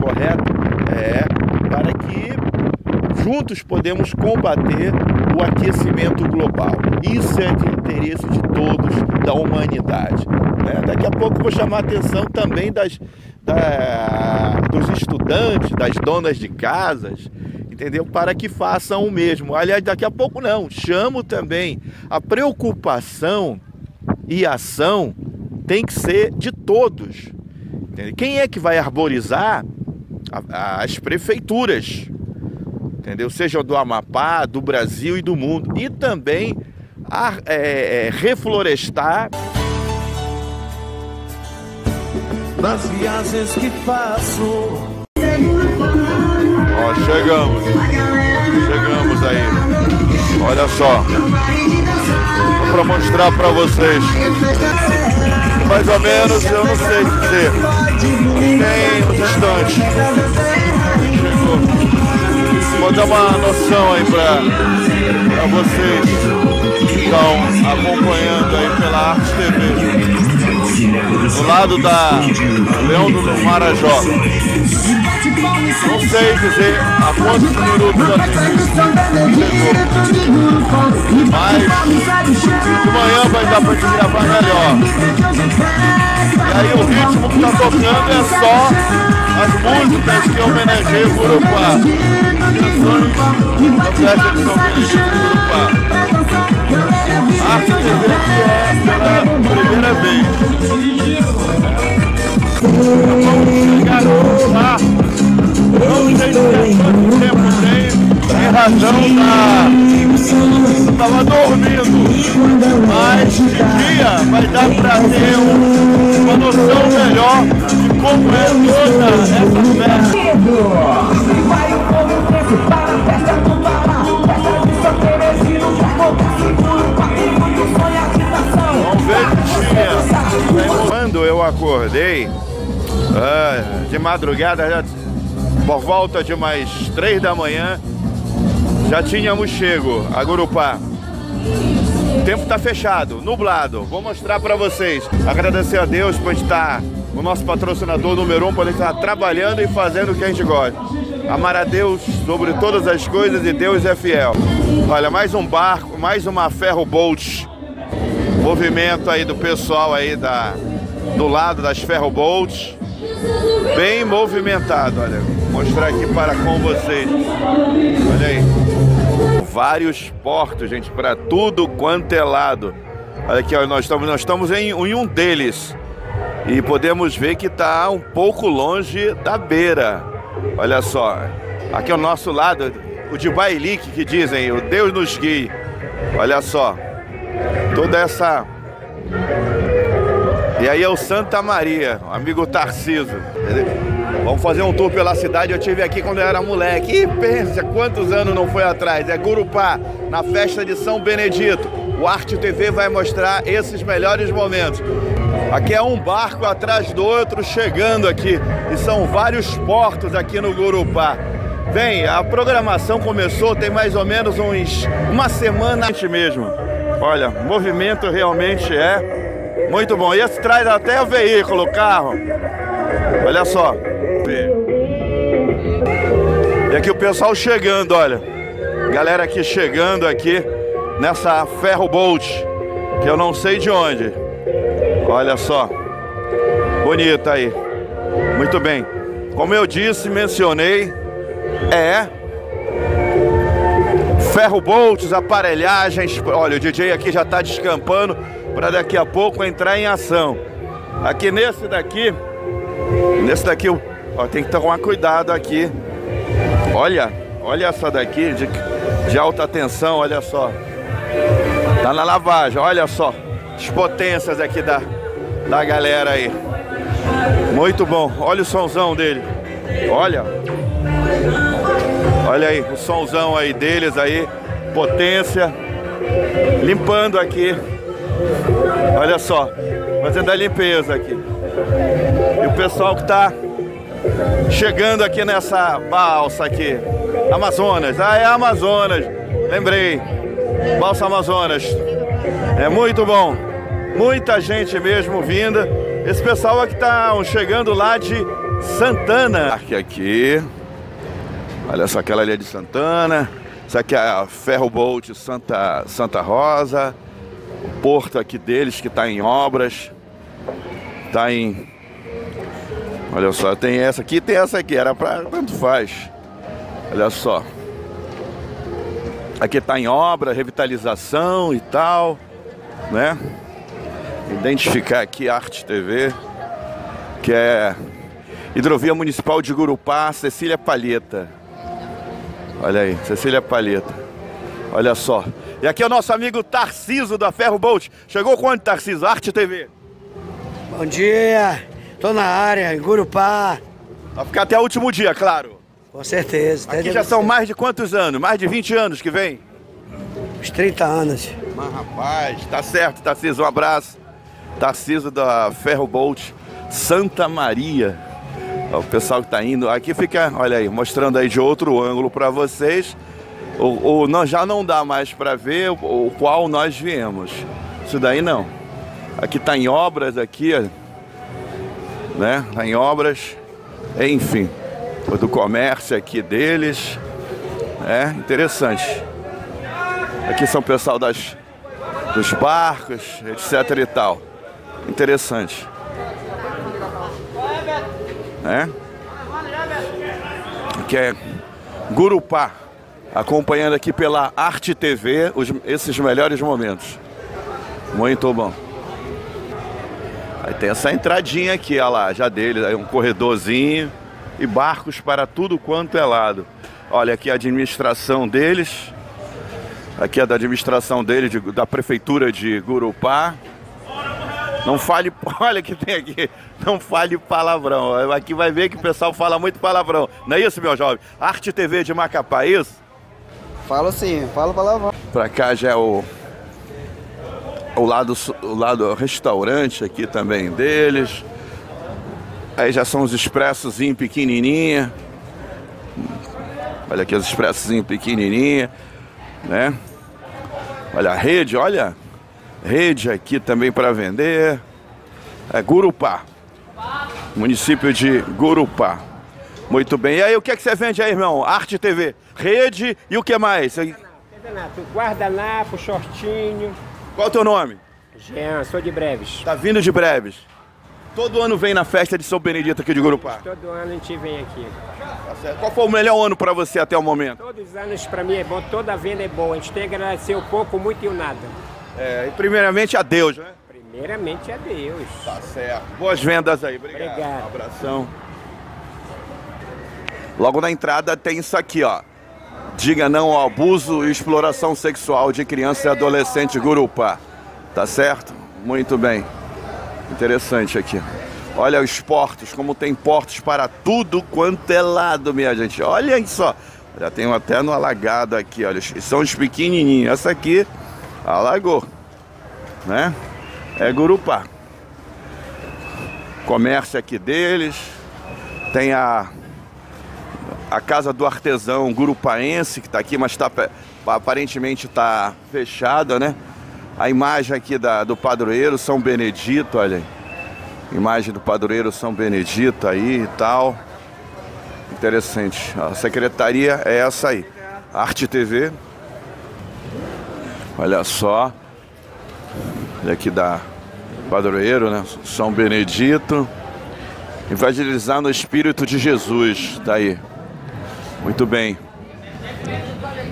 correto? É, para que juntos podemos combater o aquecimento global. Isso é de interesse de todos, da humanidade. É, daqui a pouco vou chamar a atenção também das, da, dos estudantes, das donas de casas, entendeu? Para que façam o mesmo. Aliás, daqui a pouco não, chamo também a preocupação e ação tem que ser de todos. Entendeu? Quem é que vai arborizar? As prefeituras, entendeu? Seja do Amapá, do Brasil e do mundo. E também a, é, é, reflorestar. Nas viagens que faço Ó, chegamos. Chegamos aí. Olha só. Só para mostrar para vocês. Mais ou menos, eu não sei dizer. Tem uns instantes. Chegou. Vou dar uma noção aí para vocês que estão acompanhando aí pela Arte TV. Do lado da Leão do Marajó. Não sei dizer a quantos minutos Mas de manhã vai dar pra te gravar melhor. E aí o ritmo que tá tocando é só as músicas que homenageiam o Urupá. Canções de São Benedito do Urupá. Arte TV que é pela primeira vez. Vamos chegar se é quanto tempo tem, em razão da. Estava dormindo, mas de dia vai dar para ter um, uma noção melhor de como é toda essa festa. Vai o povo acordei, ah, de madrugada, já, por volta de mais três da manhã, já tínhamos chego a Gurupá. O tempo está fechado, nublado. Vou mostrar para vocês. Agradecer a Deus por estar o nosso patrocinador número um, por estar trabalhando e fazendo o que a gente gosta. Amar a Deus sobre todas as coisas e Deus é fiel. Olha, mais um barco, mais uma ferro bolt. Movimento aí do pessoal aí da, do lado das ferro bolts. Bem movimentado, olha. Vou mostrar aqui para com vocês. Olha aí. Vários portos, gente, para tudo quanto é lado. Olha aqui, nós estamos, nós estamos em, em um deles. E podemos ver que está um pouco longe da beira. Olha só. Aqui ao nosso lado, o de Bailique, que dizem, o Deus nos guie. Olha só. Toda essa. E aí é o Santa Maria, amigo Tarciso. Vamos fazer um tour pela cidade. Eu tive aqui quando eu era moleque. E pensa, quantos anos não foi atrás? É Gurupá, na festa de São Benedito. O Arte TV vai mostrar esses melhores momentos. Aqui é um barco atrás do outro chegando aqui. E são vários portos aqui no Gurupá. Vem, a programação começou tem mais ou menos uns uma semana mesmo. Olha, movimento realmente é muito bom. E esse traz até o veículo, o carro. Olha só. E aqui o pessoal chegando, olha. Galera aqui chegando aqui nessa ferro bolt, que eu não sei de onde. Olha só. Bonita aí. Muito bem. Como eu disse, mencionei, é ferro bolts, aparelhagens. Olha, o DJ aqui já está descampando para daqui a pouco entrar em ação. Aqui nesse daqui, nesse daqui, ó, tem que tomar cuidado aqui. Olha, olha essa daqui de, de alta tensão, olha só. Tá na lavagem, olha só. As potências aqui da, da galera aí. Muito bom. Olha o somzão dele. Olha. Olha aí, o somzão aí deles aí. Potência. Limpando aqui. Olha só. Fazendo a limpeza aqui. E o pessoal que tá chegando aqui nessa balsa aqui. Amazonas. Ah, é Amazonas. Lembrei. Balsa Amazonas. É muito bom. Muita gente mesmo vinda. Esse pessoal aqui tá chegando lá de Santana. Aqui, aqui. Olha só, aquela ali é de Santana. Isso aqui é a Ferro Bolt Santa, Santa Rosa. O porto aqui deles que está em obras. Está em. Olha só, tem essa aqui tem essa aqui. Era para. Tanto faz. Olha só. Aqui está em obra, revitalização e tal, né? Identificar aqui Arte TV, que é Hidrovia Municipal de Gurupá, Cecília Palheta. Olha aí, Cecília Palheta. Olha só. E aqui é o nosso amigo Tarciso da Ferro Bolt. Chegou quando, Tarciso? Arte TV. Bom dia, tô na área, em Gurupá. Vai ficar até o último dia, claro. Com certeza. Aqui já são mais de quantos anos? Mais de 20 anos que vem? Uns 30 anos. Mas rapaz, tá certo, Tarciso, um abraço. Tarciso da Ferro Bolt, Santa Maria. O pessoal que tá indo, aqui fica, olha aí, mostrando aí de outro ângulo para vocês. O, o, não, já não dá mais para ver o, qual nós viemos. Isso daí não. Aqui tá em obras aqui, né? Tá em obras, enfim do comércio aqui deles. É interessante. Aqui são o pessoal das, dos barcos, etc e tal. Interessante. É? Aqui é Gurupá, acompanhando aqui pela Arte TV os, esses melhores momentos. Muito bom. Aí tem essa entradinha aqui, olha lá, já dele, aí um corredorzinho e barcos para tudo quanto é lado. Olha, aqui a administração deles. Aqui é da administração dele, de, da prefeitura de Gurupá. Não fale, olha que tem aqui, não fale palavrão. Aqui vai ver que o pessoal fala muito palavrão. Não é isso, meu jovem? Arte TV de Macapá, é isso? Falo sim, falo palavrão. Pra cá já é o, o lado, o lado restaurante aqui também deles. Aí já são os expressozinhos pequenininha. Olha aqui os expressozinhos pequenininha, né? Olha a rede, olha. Rede aqui também para vender. É Gurupá. Município de Gurupá. Muito bem. E aí, o que, é que você vende aí, irmão? Arte TV, rede e o que mais? Guardanapo, guardanapo, shortinho. Qual é o teu nome? Jean, sou de Breves. Tá vindo de Breves. Todo ano vem na festa de São Benedito aqui de Gurupá? Todo ano a gente vem aqui. Tá Qual foi o melhor ano para você até o momento? Todos os anos para mim é bom, toda venda é boa. A gente tem que agradecer o pouco, muito e o nada. É, e primeiramente a Deus, né? Primeiramente a Deus. Tá certo. Boas vendas aí, obrigado. Obrigado. Um abração. Logo na entrada tem isso aqui, ó. Diga não ao abuso e exploração sexual de criança e adolescente Gurupá. Tá certo? Muito bem. Interessante aqui. Olha os portos, como tem portos para tudo quanto é lado, minha gente. Olha só. Já tem um até no alagado aqui, olha. São os pequenininhos. Essa aqui alagou, né? É Gurupá. Comércio aqui deles. Tem a a casa do artesão gurupaense que está aqui, mas tá, aparentemente está fechada, né? A imagem aqui da, do padroeiro São Benedito, olha aí. Imagem do padroeiro São Benedito aí e tal. Interessante. A secretaria é essa aí. Arte TV. Olha só. Olha aqui da padroeiro, né? São Benedito. Evangelizar no Espírito de Jesus. Tá aí. Muito bem.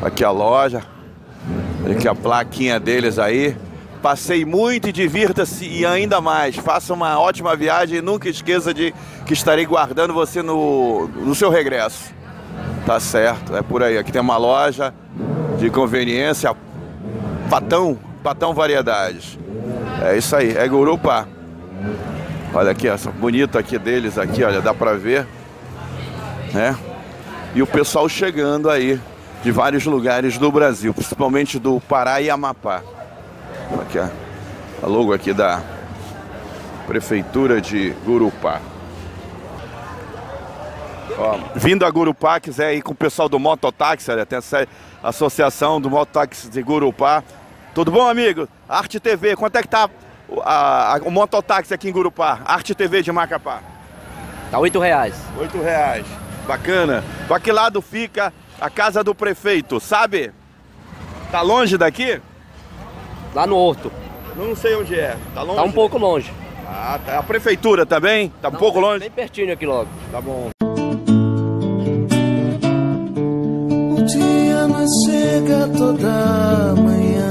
Aqui a loja. Aqui a plaquinha deles aí. Passei muito e divirta-se e ainda mais. Faça uma ótima viagem e nunca esqueça de que estarei guardando você no, no seu regresso. Tá certo, é por aí. Aqui tem uma loja de conveniência. Patão, Patão Variedades. É isso aí, é Gurupá. Olha aqui, essa bonita aqui deles aqui, olha, dá pra ver. Né? E o pessoal chegando aí de vários lugares do Brasil, principalmente do Pará e Amapá. Aqui, ó, a logo aqui da Prefeitura de Gurupá. Ó, vindo a Gurupá, quiser ir com o pessoal do Mototáxi, olha, tem essa associação do Mototáxi de Gurupá. Tudo bom, amigo? Arte TV, quanto é que tá a, a, o mototáxi aqui em Gurupá? Arte TV de Macapá. Tá oito reais. Oito reais. Bacana. Pra que lado fica a casa do prefeito, sabe? Tá longe daqui? Lá no Horto. Não sei onde é. Tá longe? Tá um pouco longe. Ah, tá. A prefeitura também? Tá um Não, pouco longe? Bem pertinho aqui logo. Tá bom. O dia não chega toda manhã.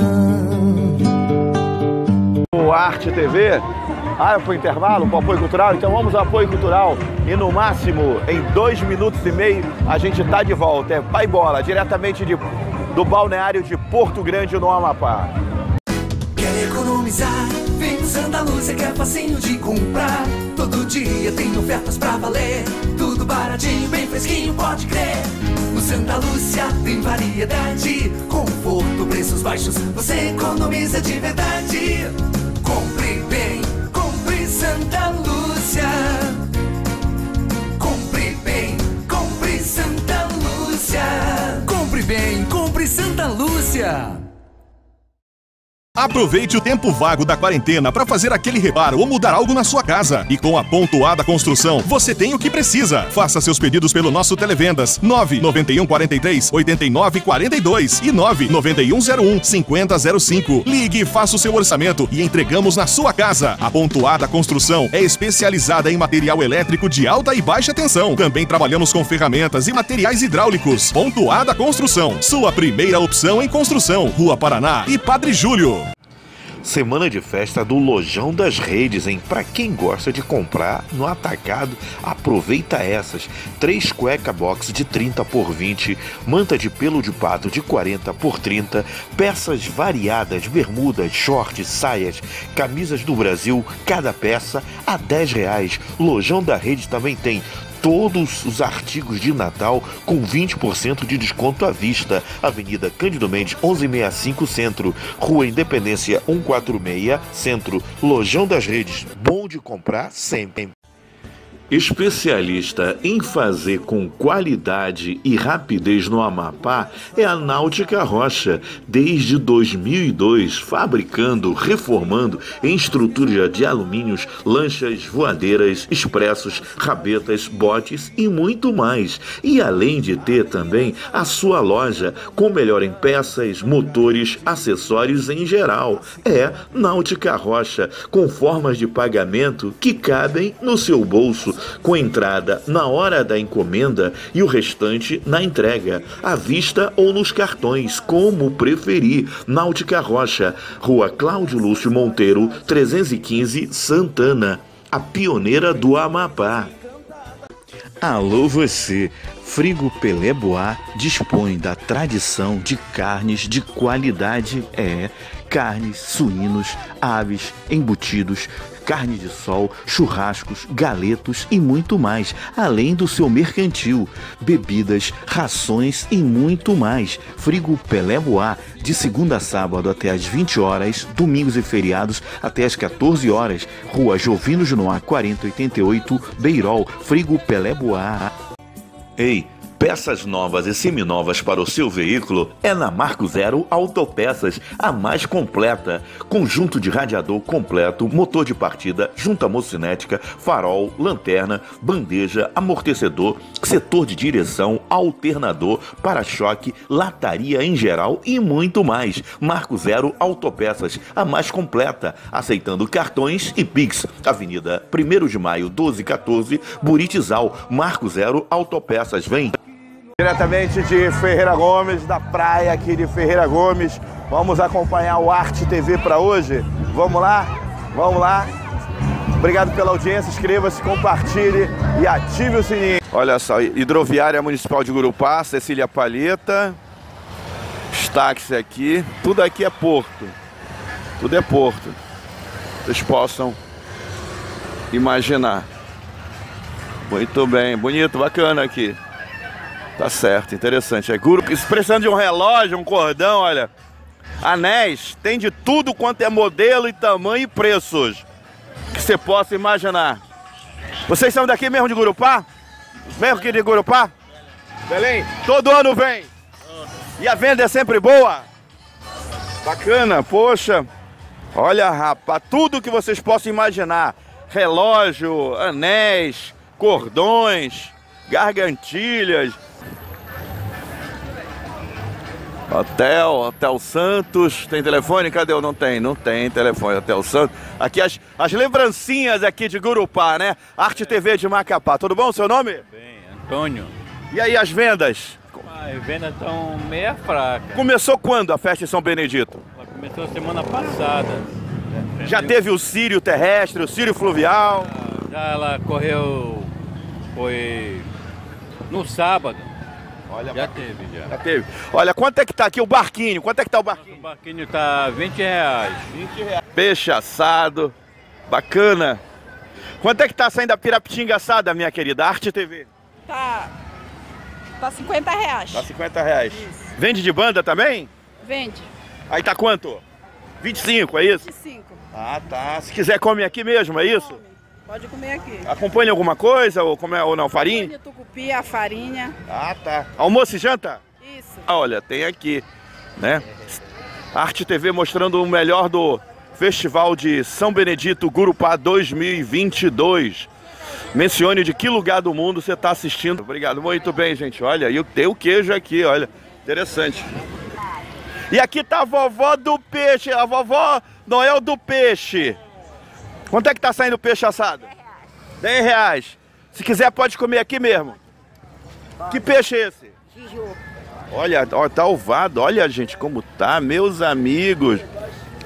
O Arte TV. Ah, é pro intervalo, pro apoio cultural? Então vamos ao apoio cultural. E no máximo, em dois minutos e meio, a gente tá de volta. É Pai Bola, diretamente de, do balneário de Porto Grande, no Amapá. Quer economizar? Vem no Santa Lúcia que é facinho de comprar. Todo dia tem ofertas pra valer. Tudo baratinho, bem fresquinho, pode crer. No Santa Lúcia tem variedade. Conforto, preços baixos, você economiza de verdade. Compre bem, Santa Lúcia. Compre bem, compre Santa Lúcia. Compre bem, compre Santa Lúcia. Aproveite o tempo vago da quarentena para fazer aquele reparo ou mudar algo na sua casa. E com a Pontuada Construção, você tem o que precisa. Faça seus pedidos pelo nosso Televendas 991 43 89 42 e 99101 5005. Ligue e faça o seu orçamento e entregamos na sua casa. A Pontuada Construção é especializada em material elétrico de alta e baixa tensão. Também trabalhamos com ferramentas e materiais hidráulicos. Pontuada Construção, sua primeira opção em construção. Rua Paraná e Padre Júlio. Semana de festa do Lojão das Redes, hein? Pra quem gosta de comprar no atacado, aproveita essas. Três cueca box de 30 por 20, manta de pelo de pato de 40 por 30, peças variadas, bermudas, shorts, saias, camisas do Brasil, cada peça a 10 reais. Lojão da Rede também tem todos os artigos de Natal com 20% de desconto à vista. Avenida Cândido Mendes, 1165 Centro, Rua Independência 146 Centro, Lojão das Redes. Bom de comprar sempre. Especialista em fazer com qualidade e rapidez no Amapá é a Náutica Rocha, desde 2002, fabricando, reformando em estrutura de alumínios, lanchas, voadeiras, expressos, rabetas, botes e muito mais. E além de ter também a sua loja com melhor em peças, motores, acessórios em geral. É Náutica Rocha, com formas de pagamento que cabem no seu bolso com entrada na hora da encomenda e o restante na entrega, à vista ou nos cartões, como preferir. Náutica Rocha, Rua Cláudio Lúcio Monteiro, 315, Santana, a pioneira do Amapá. Alô você! Frigo Pelé Bois dispõe da tradição de carnes de qualidade, é, carnes, suínos, aves, embutidos, carne de sol, churrascos, galetos e muito mais, além do seu mercantil, bebidas, rações e muito mais. Frigo Pelé Bois, de segunda a sábado até às 20 horas, domingos e feriados até às 14 horas. Rua Jovino Junoá 4088, Beirol, Frigo Pelé Bois. Ei, peças novas e seminovas para o seu veículo é na Marco Zero Autopeças, a mais completa. Conjunto de radiador completo, motor de partida, junta mocinética, farol, lanterna, bandeja, amortecedor, setor de direção, alternador, para-choque, lataria em geral e muito mais. Marco Zero Autopeças, a mais completa, aceitando cartões e Pix. Avenida 1 de Maio 1214, Buritizal, Marco Zero Autopeças. Vem! Diretamente de Ferreira Gomes, da praia aqui de Ferreira Gomes. Vamos acompanhar o Arte TV para hoje? Vamos lá? Vamos lá? Obrigado pela audiência, inscreva-se, compartilhe e ative o sininho. Olha só, Hidroviária Municipal de Gurupá, Cecília Palheta. Os aqui, tudo aqui é porto. Tudo é porto. Vocês possam imaginar. Muito bem, bonito, bacana aqui. Tá certo, interessante. É guru, precisando de um relógio, um cordão, olha. Anéis, tem de tudo quanto é modelo e tamanho e preços que você possa imaginar. Vocês são daqui mesmo de Gurupá? Mesmo que de Gurupá? Belém? Todo ano vem. E a venda é sempre boa? Bacana, poxa. Olha, rapaz, tudo que vocês possam imaginar. Relógio, anéis, cordões, gargantilhas, Hotel, Hotel Santos. Tem telefone? Cadê? Não tem, não tem telefone. Hotel Santos. Aqui as, as lembrancinhas aqui de Gurupá, né? Arte TV de Macapá. Tudo bom? Seu nome? Bem, Antônio. E aí as vendas? Ah, as vendas estão meia fracas. Começou quando a festa em São Benedito? Ela começou semana passada. Já teve o Sírio terrestre, o Sírio fluvial? Já ela correu, foi no sábado. Olha, já teve, já. Já teve. Olha, quanto é que tá aqui o barquinho? Quanto é que tá o barquinho? O barquinho tá 20 reais. 20 reais. Peixe assado, bacana. Quanto é que tá saindo a pirapitinga assada, minha querida? Arte TV. Tá. Tá 50 reais. Tá 50 reais. Vende de banda também? Vende. Aí tá quanto? 25, é isso? 25. Ah, tá. Se quiser, come aqui mesmo, é isso? Pode comer aqui. Acompanha alguma coisa ou, come, ou não? Farinha? Acompanha tucupi, a farinha. Ah, tá. Almoço e janta? Isso. Ah, olha, tem aqui, né? Arte TV mostrando o melhor do Festival de São Benedito Gurupá 2022. Mencione de que lugar do mundo você está assistindo. Obrigado, muito bem, gente. Olha, e tem o queijo aqui, olha. Interessante. E aqui tá a vovó do peixe, a vovó Noel do peixe. Quanto é que tá saindo o peixe assado? 10 reais. Se quiser, pode comer aqui mesmo. Que peixe é esse? Tiju. Olha, ó, tá ovado. Olha, gente, como tá, meus amigos.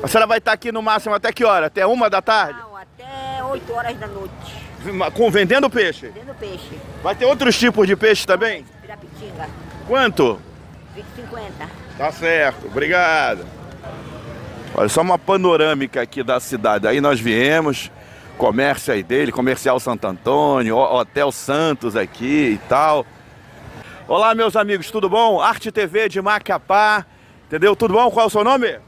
A senhora vai estar aqui no máximo até que hora? Até uma da tarde? Não, até 8 horas da noite. Com, vendendo peixe? Vendendo peixe. Vai ter outros tipos de peixe também? Pirapitinga. Quanto? 50. Tá certo, obrigado. Olha, só uma panorâmica aqui da cidade. Aí nós viemos, comércio aí dele, Comercial Santo Antônio, Hotel Santos aqui e tal. Olá, meus amigos, tudo bom? Arte TV de Macapá, entendeu? Tudo bom? Qual é o seu nome?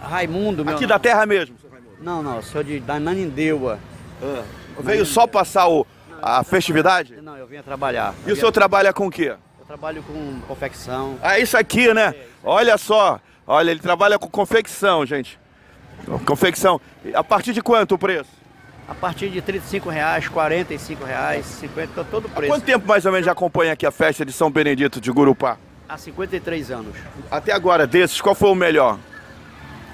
Raimundo, meu Aqui nome. da terra mesmo? Não, não, sou de da Nanindeua. Ah, veio só passar o, a festividade? Não, eu vinha trabalhar. E o senhor trabalha com o quê? Eu trabalho com confecção. Ah, isso aqui, né? Olha só. Olha, ele trabalha com confecção, gente. Confecção. A partir de quanto o preço? A partir de 35 reais, 45 reais, 50, tá todo o Há preço. quanto tempo mais ou menos já acompanha aqui a festa de São Benedito de Gurupá? Há 53 anos. Até agora, desses, qual foi o melhor?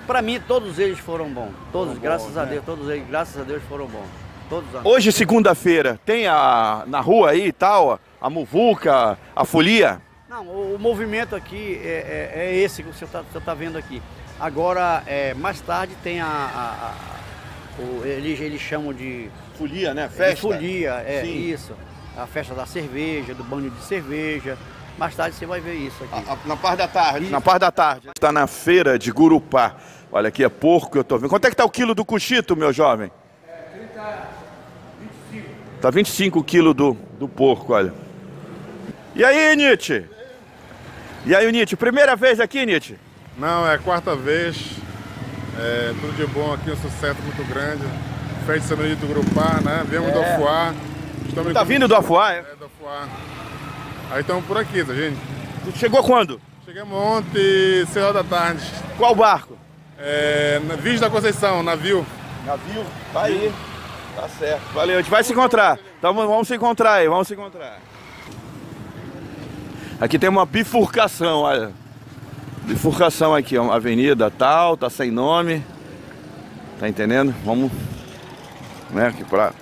Para mim, todos eles foram bons. Todos, Foram graças bons, a né? Deus, todos eles, graças a Deus, foram bons. todos os anos. Hoje, segunda-feira, tem a, na rua aí e tal, a muvuca, a folia? Não, o, o movimento aqui é, é- é esse que você está tá vendo aqui. Agora, é, mais tarde tem a. a- a- o- eles, eles chamam de. Folia, né? de Festa? folia, é Sim. isso. A festa da cerveja, do banho de cerveja. Mais tarde você vai ver isso aqui. Na parte da tarde. Na parte da tarde. Está na feira de Gurupá. Olha aqui, é porco que eu tô vendo. Quanto é que tá o quilo do cuchito, meu jovem? Tá 25 quilos do, do porco, olha. E aí, Nietzsche? E aí, Nietzsche? Primeira vez aqui, Nietzsche? Não, é a quarta vez. É, tudo de bom aqui, um sucesso muito grande. Festa de São Benedito do Grupar, né? Viemos do É. Afuá. Estamos Tá vindo do Afuá, é? É, do Afuá. Aí estamos por aqui, tá, gente? Chegou quando? Chegamos ontem, 6 horas da tarde. Qual barco? É, Virgem da Conceição, navio. Navio? Tá aí. Tá certo. Valeu, a gente vai se encontrar. Então vamos se encontrar aí, vamos se encontrar. Aqui tem uma bifurcação, olha. Bifurcação aqui, avenida tal, tá sem nome. Tá entendendo? Vamos, né, aqui pra...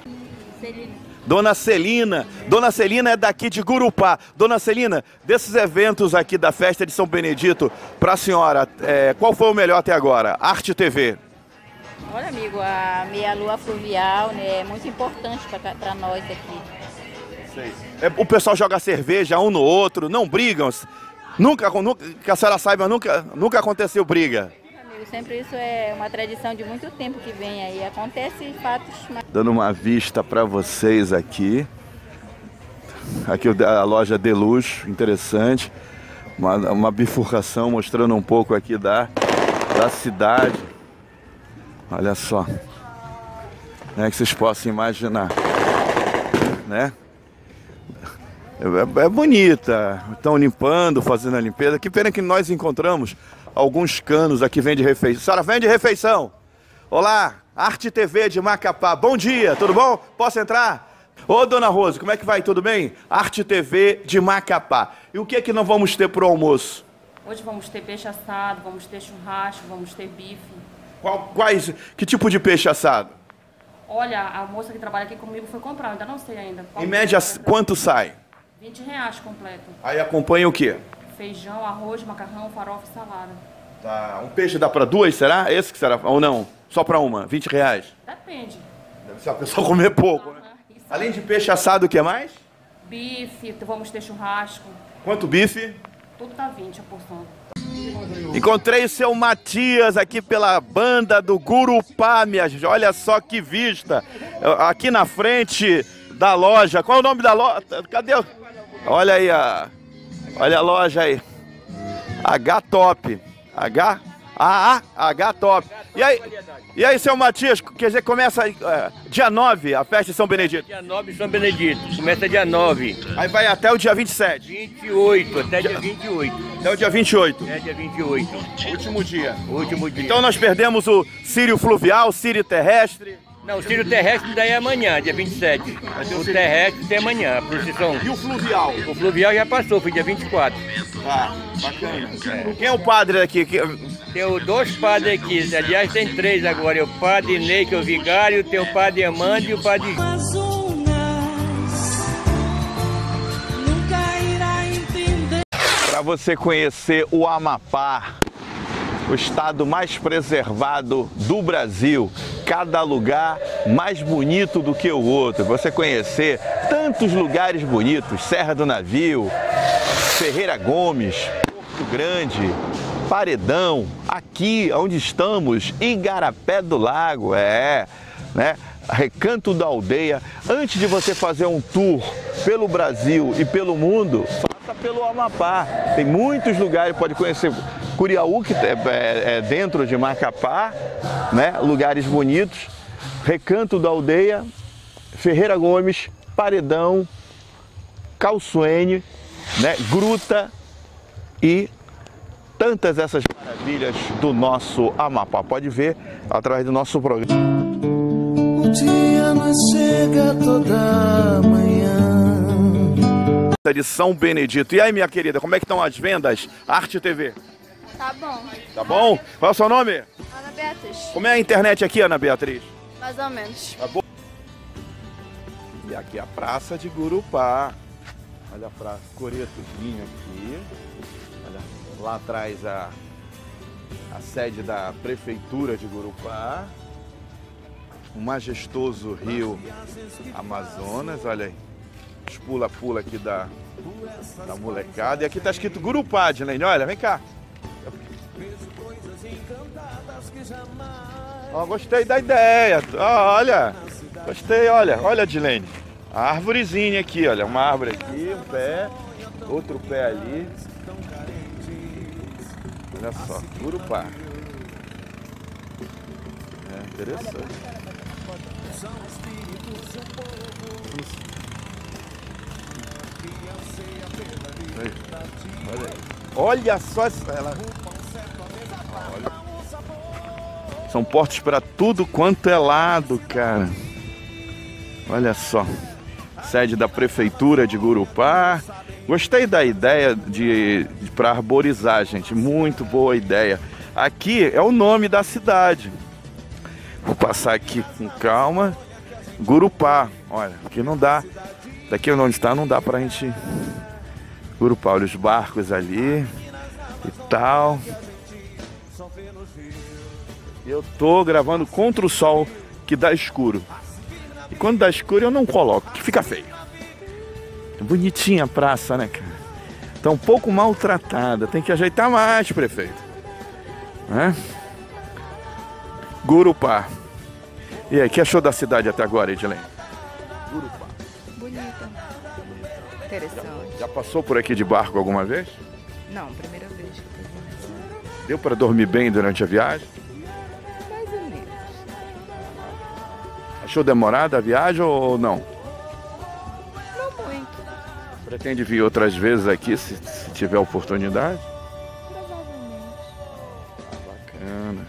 Dona Celina, Dona Celina é daqui de Gurupá. Dona Celina, desses eventos aqui da festa de São Benedito, pra senhora, é, qual foi o melhor até agora? Arte TV. Olha, amigo, a meia-lua fluvial né, é muito importante para nós aqui. É, o pessoal joga cerveja um no outro, não brigam. Nunca, nunca que a senhora saiba, nunca, nunca aconteceu briga. Amigo, sempre isso é uma tradição de muito tempo que vem aí. Acontece fatos, mas Dando uma vista para vocês aqui. Aqui a loja de luxo, interessante. Uma, uma bifurcação mostrando um pouco aqui da, da cidade. Olha só. Né, que vocês possam imaginar. Né? É, é bonita. Estão limpando, fazendo a limpeza. Que pena que nós encontramos alguns canos aqui vende refeição. Senhora, vende refeição. Olá, Arte TV de Macapá. Bom dia, tudo bom? Posso entrar? Ô, dona Rose, como é que vai? Tudo bem? Arte TV de Macapá. E o que é que nós vamos ter pro almoço? Hoje vamos ter peixe assado, vamos ter churrasco, vamos ter bife. Qual- quais, que tipo de peixe assado? Olha, a moça que trabalha aqui comigo foi comprar, ainda não sei ainda. Qual Em média, vai quanto sai? comprar. 20 reais completo. Aí acompanha o quê? Feijão, arroz, macarrão, farofa e salada. Tá, um peixe dá para duas, será? Esse que será? Ou não? Só para uma? 20 reais? Depende. Deve ser a pessoa comer pouco, né? Além de peixe assado, o que mais? Bife, vamos ter churrasco. Quanto bife? Tudo tá 20 a porção. Encontrei o seu Matias aqui pela banda do Gurupá, minha gente. Olha só que vista. Aqui na frente da loja. Qual é o nome da loja? Cadê? Olha aí a. Olha a loja aí. H Top. H A A H Top. E aí, e aí, seu Matias, quer dizer, começa é, dia 9 a festa de São Benedito. Dia 9 São Benedito. Começa dia 9. Aí vai até o dia 27. 28, até dia 28. Até o dia 28. É dia 28. Último dia. Último dia. Então nós perdemos o Sírio Fluvial, Sírio Terrestre. Não, o Círio Terrestre daí é amanhã, dia 27. O terrestre tem amanhã, a procissão. E o fluvial? O fluvial já passou, foi dia 24. Tá, bacana. Quem é o padre aqui? Tem o dois padres aqui, aliás tem três agora. É o padre Ney, que é o vigário, tem o padre Amando e o padre... Para você conhecer o Amapá, o estado mais preservado do Brasil, cada lugar mais bonito do que o outro. Você conhecer tantos lugares bonitos, Serra do Navio, Ferreira Gomes, Porto Grande, Paredão, aqui onde estamos, Igarapé do Lago, é, né? Recanto da Aldeia. Antes de você fazer um tour pelo Brasil e pelo mundo, faça pelo Amapá. Tem muitos lugares, pode conhecer Curiaú, que é, é- é dentro de Macapá, né? Lugares bonitos. Recanto da Aldeia, Ferreira Gomes, Paredão, Calçoene, né? Gruta e tantas essas maravilhas do nosso Amapá. Pode ver através do nosso programa. O dia nos chega toda manhã. de São Benedito. E aí, minha querida, como é que estão as vendas? Arte TV. Tá bom. Tá bom? Qual é o seu nome? Ana Beatriz. Como é a internet aqui, Ana Beatriz? Mais ou menos. Tá bom. Olha aqui a praça de Gurupá. Olha a praça, Coretozinho aqui. Olha, lá atrás a, a sede da prefeitura de Gurupá. O majestoso rio Amazonas, olha aí. Os pula-pula aqui da, da molecada. E aqui tá escrito Gurupá, Dilene. Olha, vem cá. Ó, gostei da ideia. Olha. Gostei, olha. Olha, Dilene. A árvorezinha aqui, olha. Uma árvore aqui, um pé. Outro pé ali. Olha só, Gurupá. É interessante. Olha só essa. Ela... Olha. São portos para tudo quanto é lado, cara. Olha só. Sede da prefeitura de Gurupá. Gostei da ideia de, de para arborizar, gente. Muito boa ideia. Aqui é o nome da cidade. Vou passar aqui com calma. Gurupá. Olha, aqui não dá. Daqui onde está não dá pra gente. Gurupá, olha os barcos ali e tal. Eu tô gravando contra o sol que dá escuro. E quando dá escuro eu não coloco, que fica feio. Bonitinha a praça, né, cara? Tá um pouco maltratada, tem que ajeitar mais, prefeito. Né? Gurupá. E aí, o que achou da cidade até agora, Edilene? Gurupá. Bonita. Interessante. Já passou por aqui de barco alguma vez? Não, primeira vez que eu tô. Deu para dormir bem durante a viagem? Achou demorada a viagem ou não? Não muito. Pretende vir outras vezes aqui se, se tiver oportunidade? Bacana.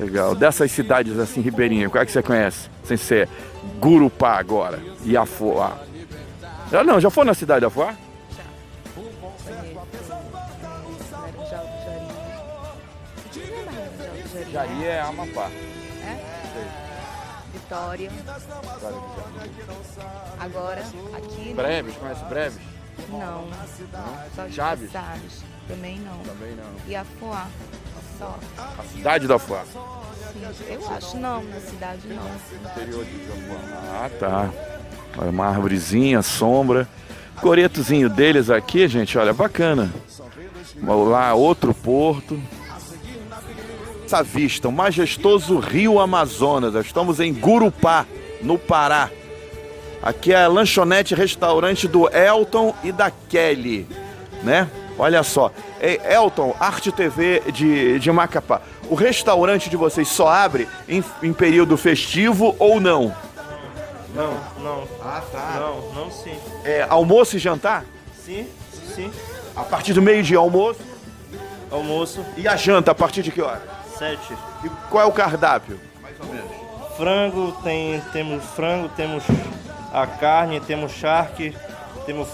Legal. Dessas cidades assim, ribeirinha, qual é que você conhece? Sem ser Gurupá agora e Afuá. Já não, já foi na cidade de Afuá? Jari é Amapá. É? Vitória. Agora, aqui. né? Breves, conhece Breves? Não. De Chaves? Também não. Também não. E Afuá. Só. A cidade da Afuá. Sim, eu acho não, na cidade não. Interior de Afuá. Ah, tá. Olha, uma árvorezinha, sombra. Coretozinho deles aqui, gente, olha, bacana. Lá, outro porto. Essa vista, o majestoso rio Amazonas. Nós Estamos em Gurupá, no Pará. Aqui é a lanchonete restaurante do Elton e da Kelly, né? Olha só. Ei, Elton, Arte TV de, de Macapá. O restaurante de vocês só abre em, em período festivo ou não? Não, não. Ah, tá. Não, não sim. É, almoço e jantar? Sim, sim. A partir do meio-dia, almoço. Almoço. E a janta, a partir de que hora? Sete. E qual é o cardápio? Mais ou menos. Frango, tem, temos frango, temos a carne, temos charque, temos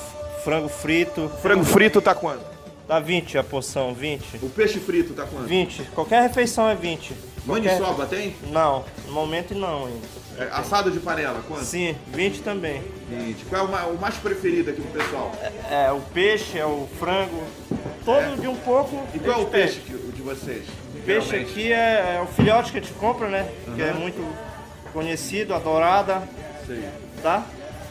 frango frito. Frango frito tá quanto? Tá 20 a porção, 20. O peixe frito tá quanto? 20. Qualquer refeição é 20. Qualquer... Maniçoba tem? Não, no momento não ainda. É, assado de panela, quanto? Sim, 20 também. 20. Qual é o ma- o mais preferido aqui do pessoal? É, o peixe, é o frango, todo de um pouco. E qual é o peixe que- de vocês? O peixe aqui é, é o filhote que a gente compra, né? Que é Aham. muito conhecido, adorada. Sei. Tá?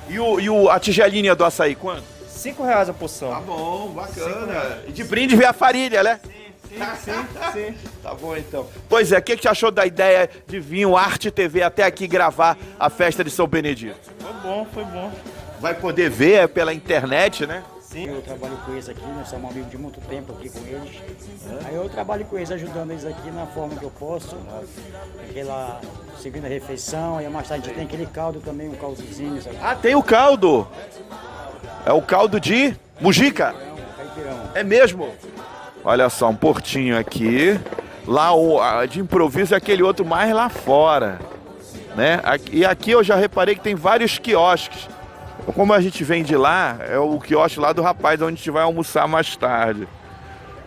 E, o, e o, a tigelinha do açaí, quanto? 5 reais a porção. Tá bom, bacana. E de brinde vem a farinha, né? Sim, sim, sim. Tá bom então. Pois é, o que, que você achou da ideia de vir o Arte TV até aqui gravar a festa de São Benedito? Foi bom, foi bom. Vai poder ver pela internet, né? Sim. Eu trabalho com eles aqui, nós somos amigos de muito tempo aqui com eles. Aí eu trabalho com eles, ajudando eles aqui na forma que eu posso. Aquela segunda refeição, aí mais tarde a gente tem aquele caldo também, um caldozinho. Sabe? Ah, tem o caldo. É o caldo de mujica. É mesmo? Olha só, um portinho aqui. Lá o de improviso é aquele outro mais lá fora. Né? E aqui eu já reparei que tem vários quiosques. Como a gente vem de lá, é o quiosque lá do rapaz onde a gente vai almoçar mais tarde.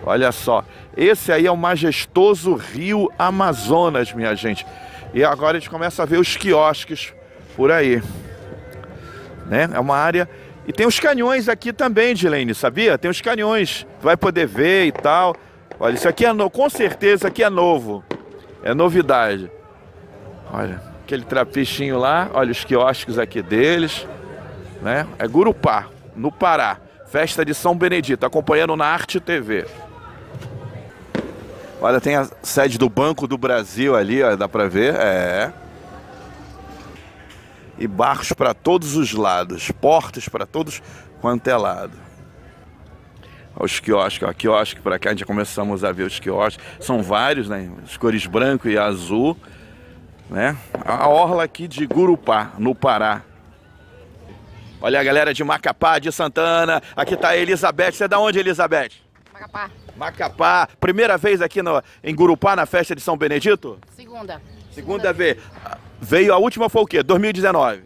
Olha só, esse aí é o majestoso rio Amazonas, minha gente. E agora a gente começa a ver os quiosques por aí. né? É uma área e tem os canhões aqui também, Dilene, sabia? Tem os canhões, tu vai poder ver e tal. Olha, isso aqui é no... com certeza aqui é novo. É novidade. Olha, aquele trapichinho lá, olha os quiosques aqui deles, né? É Gurupá, no Pará. Festa de São Benedito, acompanhando na Arte TV. Olha, tem a sede do Banco do Brasil ali, ó, dá pra ver. É. E barcos para todos os lados, portas para todos quanto é lado. Os quiosques, ó, quiosque para cá, a gente começamos a ver os quiosques. São vários, né? As cores branco e azul, né? A orla aqui de Gurupá, no Pará. Olha a galera de Macapá, de Santana. Aqui tá a Elizabeth. Você é da onde, Elizabeth? Macapá. Macapá. Primeira vez aqui no, em Gurupá, na festa de São Benedito? Segunda. Segunda vez. Veio a última foi o quê? 2019.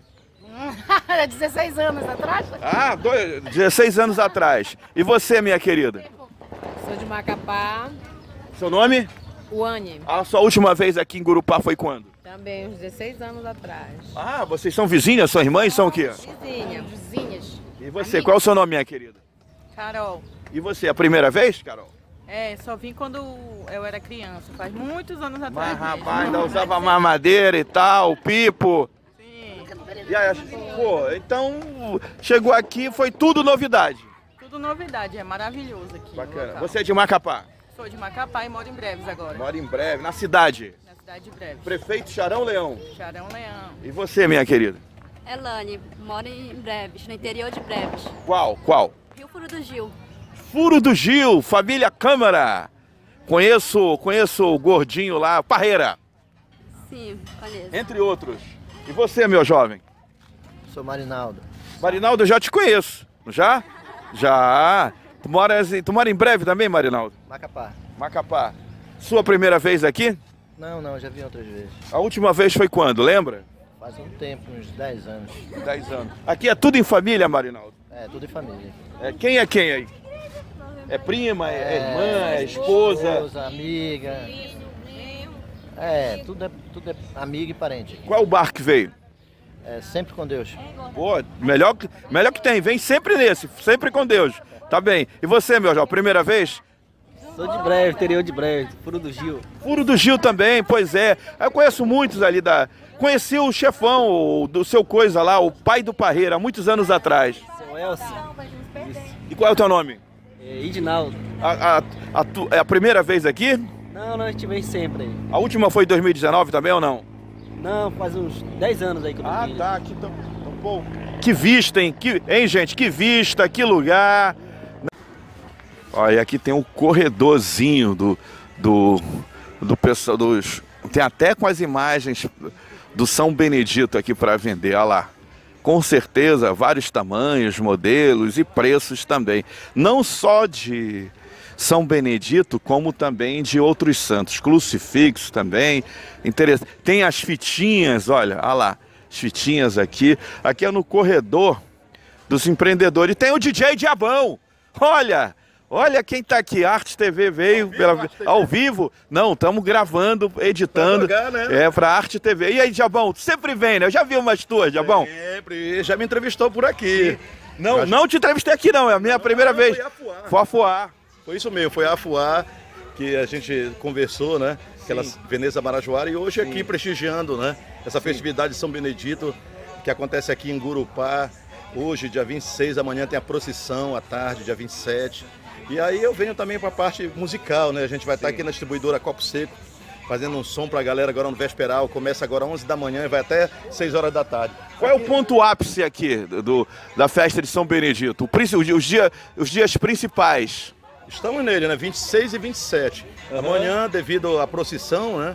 Era 16 anos atrás. Ah, dois, 16 anos atrás. E você, minha querida? Sou de Macapá. Seu nome? Uane. A sua última vez aqui em Gurupá foi quando? Também, uns 16 anos atrás. Ah, vocês são vizinhas? Suas irmãs são o quê? Vizinha, vizinhas. E você, qual é o seu nome, minha querida? Carol. E você, a primeira vez, Carol? É, só vim quando eu era criança, faz muitos anos atrás. Mas rapaz, ainda usava mamadeira e tal, pipo. Sim. E aí, pô, então chegou aqui, foi tudo novidade. Tudo novidade, é maravilhoso aqui. Bacana. Você é de Macapá? Sou de Macapá e moro em Breves agora. Mora em breve, na cidade. Cidade de Breves. Prefeito Charão Leão. Charão Leão. E você, minha querida? Elane, moro em Breves, no interior de Breves. Qual? Qual? Rio Furo do Gil. Furo do Gil, família Câmara. Conheço, conheço o gordinho lá, Parreira, Sim, conheço. entre outros. E você, meu jovem? Sou Marinaldo. Marinaldo, eu já te conheço. Já? Já. Tu mora, tu mora em breve também, Marinaldo? Macapá. Macapá. Sua primeira vez aqui? Não, não, já vi outras vezes. A última vez foi quando, lembra? Faz um tempo, uns 10 anos. 10 anos. Aqui é tudo em família, Marinaldo? É, tudo em família. É, quem é quem aí? É prima, é, é irmã, é esposa? Esposa, amiga. É, tudo é, tudo é amigo e parente. Qual é o bar que veio? É, sempre com Deus. Pô, melhor, que- melhor que tem, vem sempre nesse, sempre com Deus. Tá bem. E você, meu jovem, primeira vez? Sou de breve, interior de breve, Furo do Gil. Furo do Gil também, pois é. Eu conheço muitos ali da. Conheci o chefão o- do seu coisa lá, o pai do Parreira, há muitos anos atrás. Seu Elcio. E qual é o teu nome? É, Idinaldo. A, a- a tu- é a primeira vez aqui? Não, não, a gente vem sempre aí. A última foi em 2019 também ou não? Não, faz uns 10 anos aí que eu Ah, tá, aqui tão, tão bom. Que vista, hein? Que, hein, gente? Que vista, que lugar. Olha, aqui tem o corredorzinho do, do, do pessoal dos. Tem até com as imagens do São Benedito aqui para vender, olha lá. Com certeza, vários tamanhos, modelos e preços também. Não só de São Benedito, como também de outros santos. Crucifixo também. Interessante. Tem as fitinhas, olha, olha lá. As fitinhas aqui. Aqui é no corredor dos empreendedores. E tem o DJ Diabão. Olha, olha quem tá aqui. Arte TV veio pela- ao vivo. Não, estamos gravando, editando. Pra jogar, né? É, pra Arte TV. E aí, Diabão, tu sempre vem, né? Eu já vi umas tuas, Diabão. Sempre, já me entrevistou por aqui. Não, não te entrevistei aqui não, é a minha primeira vez. Foi a Fuá. Foi isso mesmo, foi a Afuá que a gente conversou, né? Aquela Veneza Marajoara e hoje aqui prestigiando, né? Essa festividade de São Benedito que acontece aqui em Gurupá. Hoje, dia 26, amanhã tem a procissão à tarde, dia 27. E aí eu venho também para a parte musical, né? A gente vai estar aqui na distribuidora Copo Seco, fazendo um som para a galera agora no Vesperal. Começa agora 11 da manhã e vai até 6 horas da tarde. Qual é o ponto ápice aqui do, da festa de São Benedito? Os, dia- os dias principais. Estamos nele, né? 26 e 27. Amanhã, devido à procissão, né?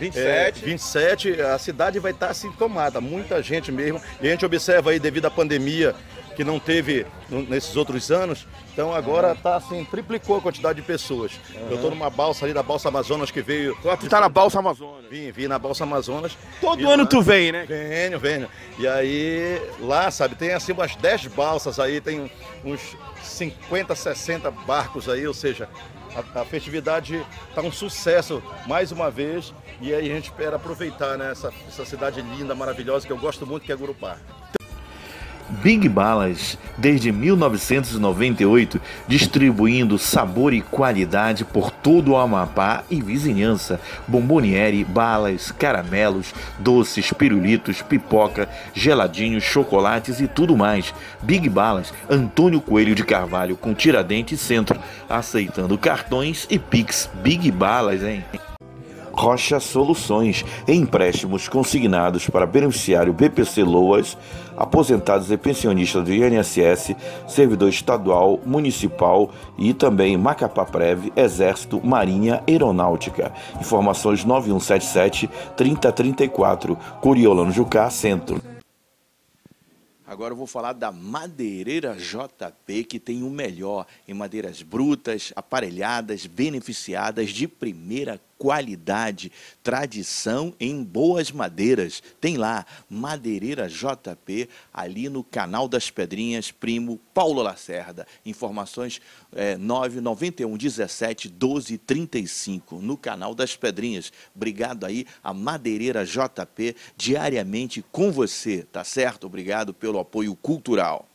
27. É, 27, a cidade vai estar assim tomada, muita gente mesmo. E a gente observa aí, devido à pandemia, que não teve nesses outros anos, então agora está assim, triplicou a quantidade de pessoas. Eu estou numa balsa ali da Balsa Amazonas que veio. Tu tá na Balsa Amazonas? Vim, vim na Balsa Amazonas. Todo E ano lá- tu vem, né? Venho, venho. E aí, lá, sabe, tem assim umas 10 balsas aí, tem uns 50, 60 barcos aí, ou seja, a, a festividade está um sucesso mais uma vez. E aí a gente espera aproveitar né, essa, essa cidade linda, maravilhosa, que eu gosto muito, que é Gurupá. Big Balas, desde 1998, distribuindo sabor e qualidade por todo o Amapá e vizinhança. Bomboniere, balas, caramelos, doces, pirulitos, pipoca, geladinhos, chocolates e tudo mais. Big Balas, Antônio Coelho de Carvalho com Tiradentes Centro, aceitando cartões e Pix. Big Balas, hein? Rocha Soluções, empréstimos consignados para beneficiário BPC Loas, aposentados e pensionistas do INSS, servidor estadual, municipal e também Macapá Prev, Exército, Marinha, Aeronáutica. Informações 9177 3034, Coriolano Jucá, Centro. Agora eu vou falar da Madeireira JP, que tem o melhor em madeiras brutas, aparelhadas, beneficiadas, de primeira qualidade, tradição em boas madeiras. Tem lá Madeireira JP, ali no canal das Pedrinhas, primo Paulo Lacerda. Informações é, 991 17 12 35 no canal das Pedrinhas. Obrigado aí a Madeireira JP diariamente com você, tá certo? Obrigado pelo apoio cultural.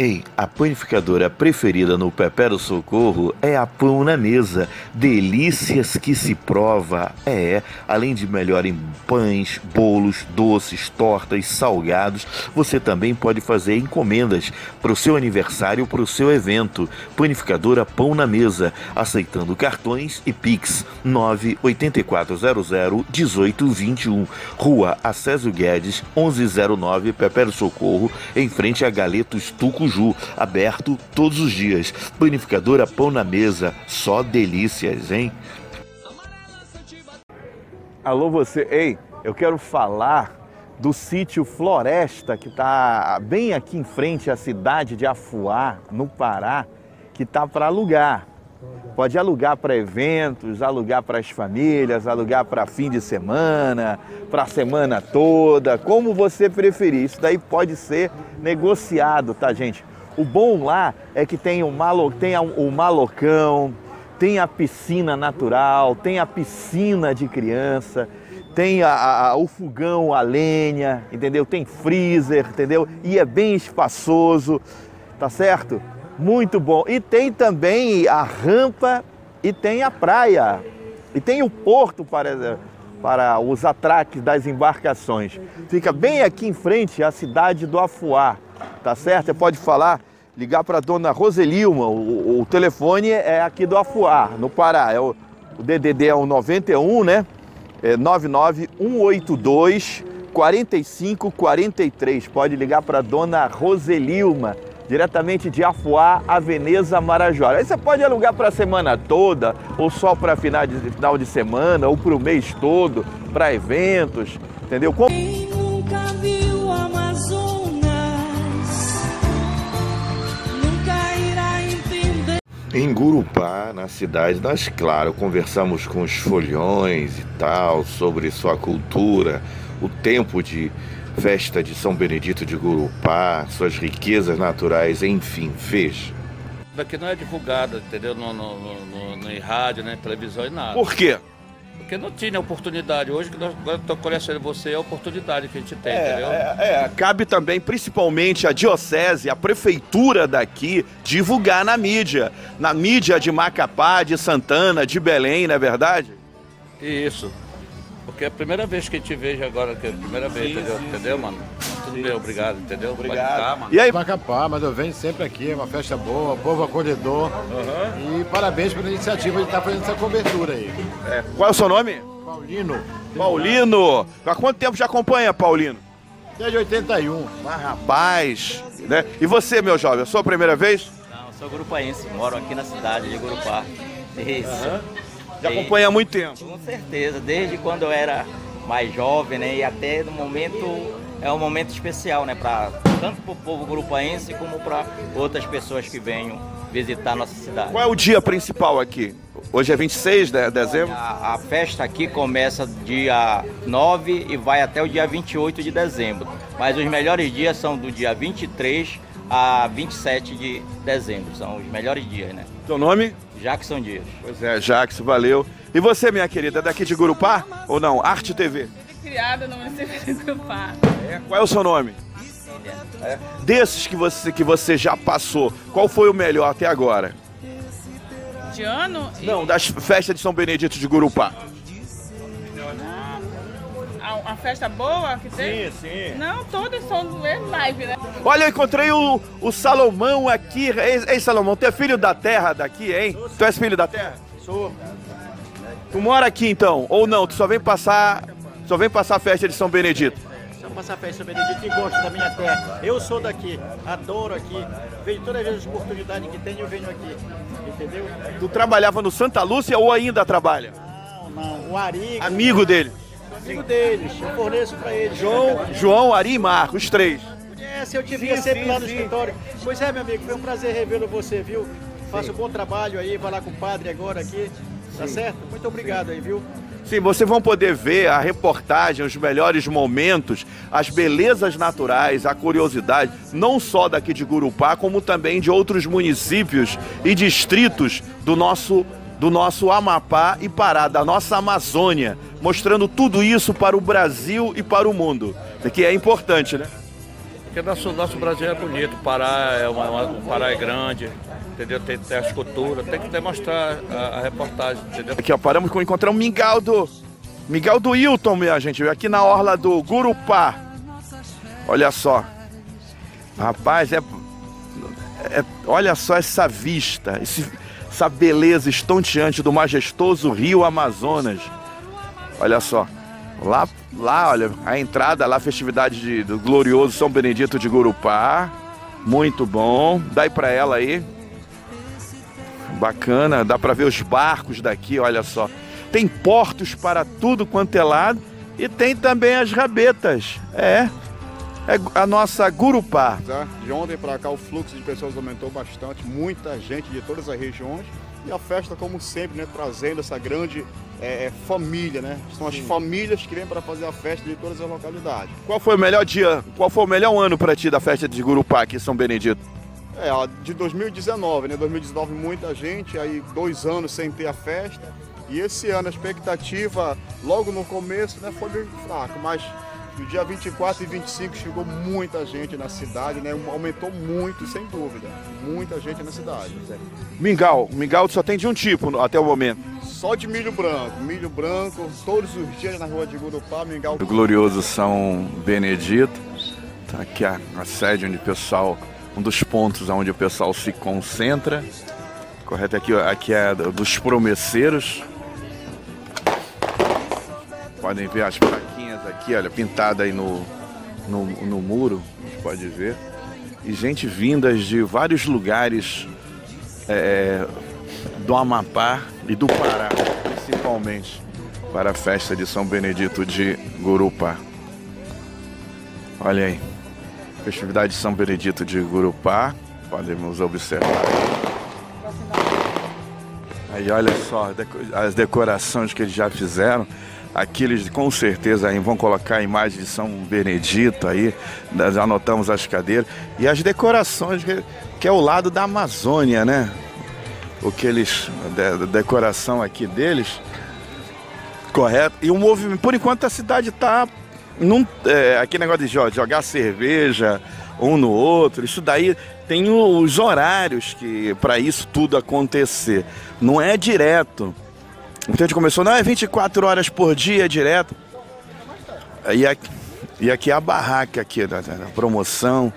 Ei, a panificadora preferida no Pepero Socorro é a Pão na Mesa. Delícias que se prova. É, além de melhor em pães, bolos, doces, tortas, salgados, você também pode fazer encomendas para o seu aniversário ou para o seu evento. Panificadora Pão na Mesa, aceitando cartões e Pix 98400 1821. Rua Acésio Guedes, 1109, Pepero Socorro, em frente a Galetos Aberto todos os dias. Panificadora Pão na Mesa, só delícias, hein? Alô você, ei, eu quero falar do sítio Floresta, que está bem aqui em frente à cidade de Afuá, no Pará, que está para alugar. Pode alugar para eventos, alugar para as famílias, alugar para fim de semana, para a semana toda, como você preferir. Isso daí pode ser negociado, tá, gente? O bom lá é que tem o, malo, tem o malocão, tem a piscina natural, tem a piscina de criança, tem a, a, o fogão a lenha, entendeu? Tem freezer, entendeu? E é bem espaçoso, tá certo? Muito bom. E tem também a rampa e tem a praia. E tem o porto para, para os atraques das embarcações. Fica bem aqui em frente à cidade do Afuá, tá certo? Você pode falar, ligar para a dona Roselilma, o, o, telefone é aqui do Afuá, no Pará. É o, o DDD é o 91, né? É 99182 4543. Pode ligar para a dona Roselilma diretamente de Afuá a Veneza Marajoara. Aí você pode alugar para a semana toda, ou só para final de, final de semana, ou para o mês todo, para eventos, entendeu? Como... Quem nunca viu o Amazonas nunca irá entender. Em Gurupá, na cidade, nós, claro, conversamos com os folhões e tal, sobre sua cultura, o tempo de festa de São Benedito de Gurupá, suas riquezas naturais, enfim, fez. Daqui não é divulgada, entendeu? No, no, no, no, no em rádio, nem televisão e nada. Por quê? Porque não tinha oportunidade. Hoje que nós agora estou conhecendo você, é a oportunidade que a gente tem, É, entendeu? é, é, cabe também, principalmente, a diocese, a prefeitura daqui, divulgar na mídia. Na mídia de Macapá, de Santana, de Belém, não é verdade? Isso. Porque é a primeira vez que a gente vejo agora, que é a primeira vez, Sim, entendeu? sim, entendeu, sim. mano? Tudo bem, obrigado, entendeu? Pode Obrigado. mano. E aí? Macapá, mas eu venho sempre aqui, é uma festa boa, povo acolhedor. E parabéns pela iniciativa de estar fazendo essa cobertura aí. É. Qual é o seu nome? Paulino. Paulino. Há quanto tempo já acompanha, Paulino? Desde 81. Mas rapaz, né? E você, meu jovem, é a sua primeira vez? Não, sou grupaense, moro aqui na cidade de Gurupá. Isso. Aham. Já E- acompanha há muito tempo? Com certeza, desde quando eu era mais jovem, né? E até no momento é um momento especial, né? Pra, tanto para o povo grupaense como para outras pessoas que venham visitar nossa cidade. Qual é o dia principal aqui? Hoje é 26 de dezembro? A, a festa aqui começa dia 9 e vai até o dia 28 de dezembro. Mas os melhores dias são do dia 23 a 27 de dezembro. São os melhores dias, né? Seu nome? Jackson Dias. Pois é, Jax, valeu. E você, minha querida, é daqui de Gurupá ou não? Arte TV. Criada no município de Grupá. É, qual é o seu nome? dia. Desses que você, que você já passou, qual foi o melhor até agora? De ano? Não, das festas de São Benedito de Gurupá. A, a festa boa que tem? Sim, sim. Não, todas são live, né? Olha, eu encontrei o, o Salomão aqui. Ei, ei, Salomão, tu é filho da terra daqui, hein? Tu és filho da terra? Sou. Tu mora aqui então? Ou não? Tu só vem passar. Só vem passar a festa de São Benedito? Só passar a festa de São Benedito e gosto da minha terra. Eu sou daqui, adoro aqui. Vejo todas as oportunidades que tenho, eu venho aqui. Entendeu? Tu trabalhava no Santa Lúcia ou ainda trabalha? Não, não. O Ari. Amigo dele? Amigo deles. Eu forneço pra eles. João, João, Ari e Marco, os três. É, se eu te via Sim, sempre sim, lá no sim. escritório. Pois é, meu amigo, foi um prazer revê-lo você, viu? Faça um bom trabalho aí, vai lá com o padre agora aqui. Tá Sim. certo? Muito obrigado aí, viu? Sim, vocês vão poder ver a reportagem, os melhores momentos, as belezas naturais, a curiosidade, não só daqui de Gurupá, como também de outros municípios e distritos do nosso, do nosso Amapá e Pará, da nossa Amazônia, mostrando tudo isso para o Brasil e para o mundo, que é importante, né? Porque nosso, nosso Brasil é bonito, o Pará é, uma, uma- Pará é grande, entendeu? Tem, tem as culturas, tem que demonstrar a, a reportagem, entendeu? Aqui, ó, paramos com encontrar um Mingau do. Mingau do Hilton, minha gente, aqui na orla do Gurupá. Olha só. Rapaz, é. é- olha só essa vista, esse- essa beleza estonteante do majestoso rio Amazonas. Olha só. Lá, lá, olha, a entrada lá, festividade de- do glorioso São Benedito de Gurupá. Muito bom. Dá aí pra ela aí. Bacana, dá pra ver os barcos daqui, olha só. Tem portos para tudo quanto é lado e tem também as rabetas. É, é a nossa Gurupá. Tá? De ontem para cá o fluxo de pessoas aumentou bastante, muita gente de todas as regiões. E a festa, como sempre, né, trazendo essa grande é, é, família, né? São as famílias que vêm para fazer a festa de todas as localidades. Qual foi o melhor dia, qual foi o melhor ano para ti da festa de Gurupá aqui em São Benedito? É, de 2019, né? 2019 muita gente, aí dois anos sem ter a festa. E esse ano a expectativa, logo no começo, né, foi bem fraco, mas no dia 24 e 25 chegou muita gente na cidade, né? Aumentou muito, sem dúvida. Muita gente na cidade. Mingau, mingau só tem de um tipo até o momento. Só de milho branco, milho branco, todos os dias na rua de Gurupá, mingau. Do glorioso São Benedito. Tá aqui a, a sede onde o pessoal, um dos pontos onde o pessoal se concentra. Correto aqui, ó, aqui é do- dos promesseiros. Podem ver as aqui, olha, pintada aí no, no, no muro, a gente pode ver. E gente vindas de vários lugares é, do Amapá e do Pará, principalmente, para a festa de São Benedito de Gurupá. Olha aí, festividade de São Benedito de Gurupá, podemos observar aí. Olha só as decorações que eles já fizeram. Aqui eles com certeza aí vão colocar a imagem de São Benedito aí, nós anotamos as cadeiras. E as decorações, que, é o lado da Amazônia, né? O que eles. A decoração aqui deles. Correto. E o movimento. Por enquanto a cidade está. Num, é, aquele negócio de jo- jogar cerveja um no outro, isso daí tem os horários que para isso tudo acontecer. Não é direto. Então a gente começou, não, é 24 horas por dia direto. E aqui, e aqui é a barraca aqui da, da- promoção,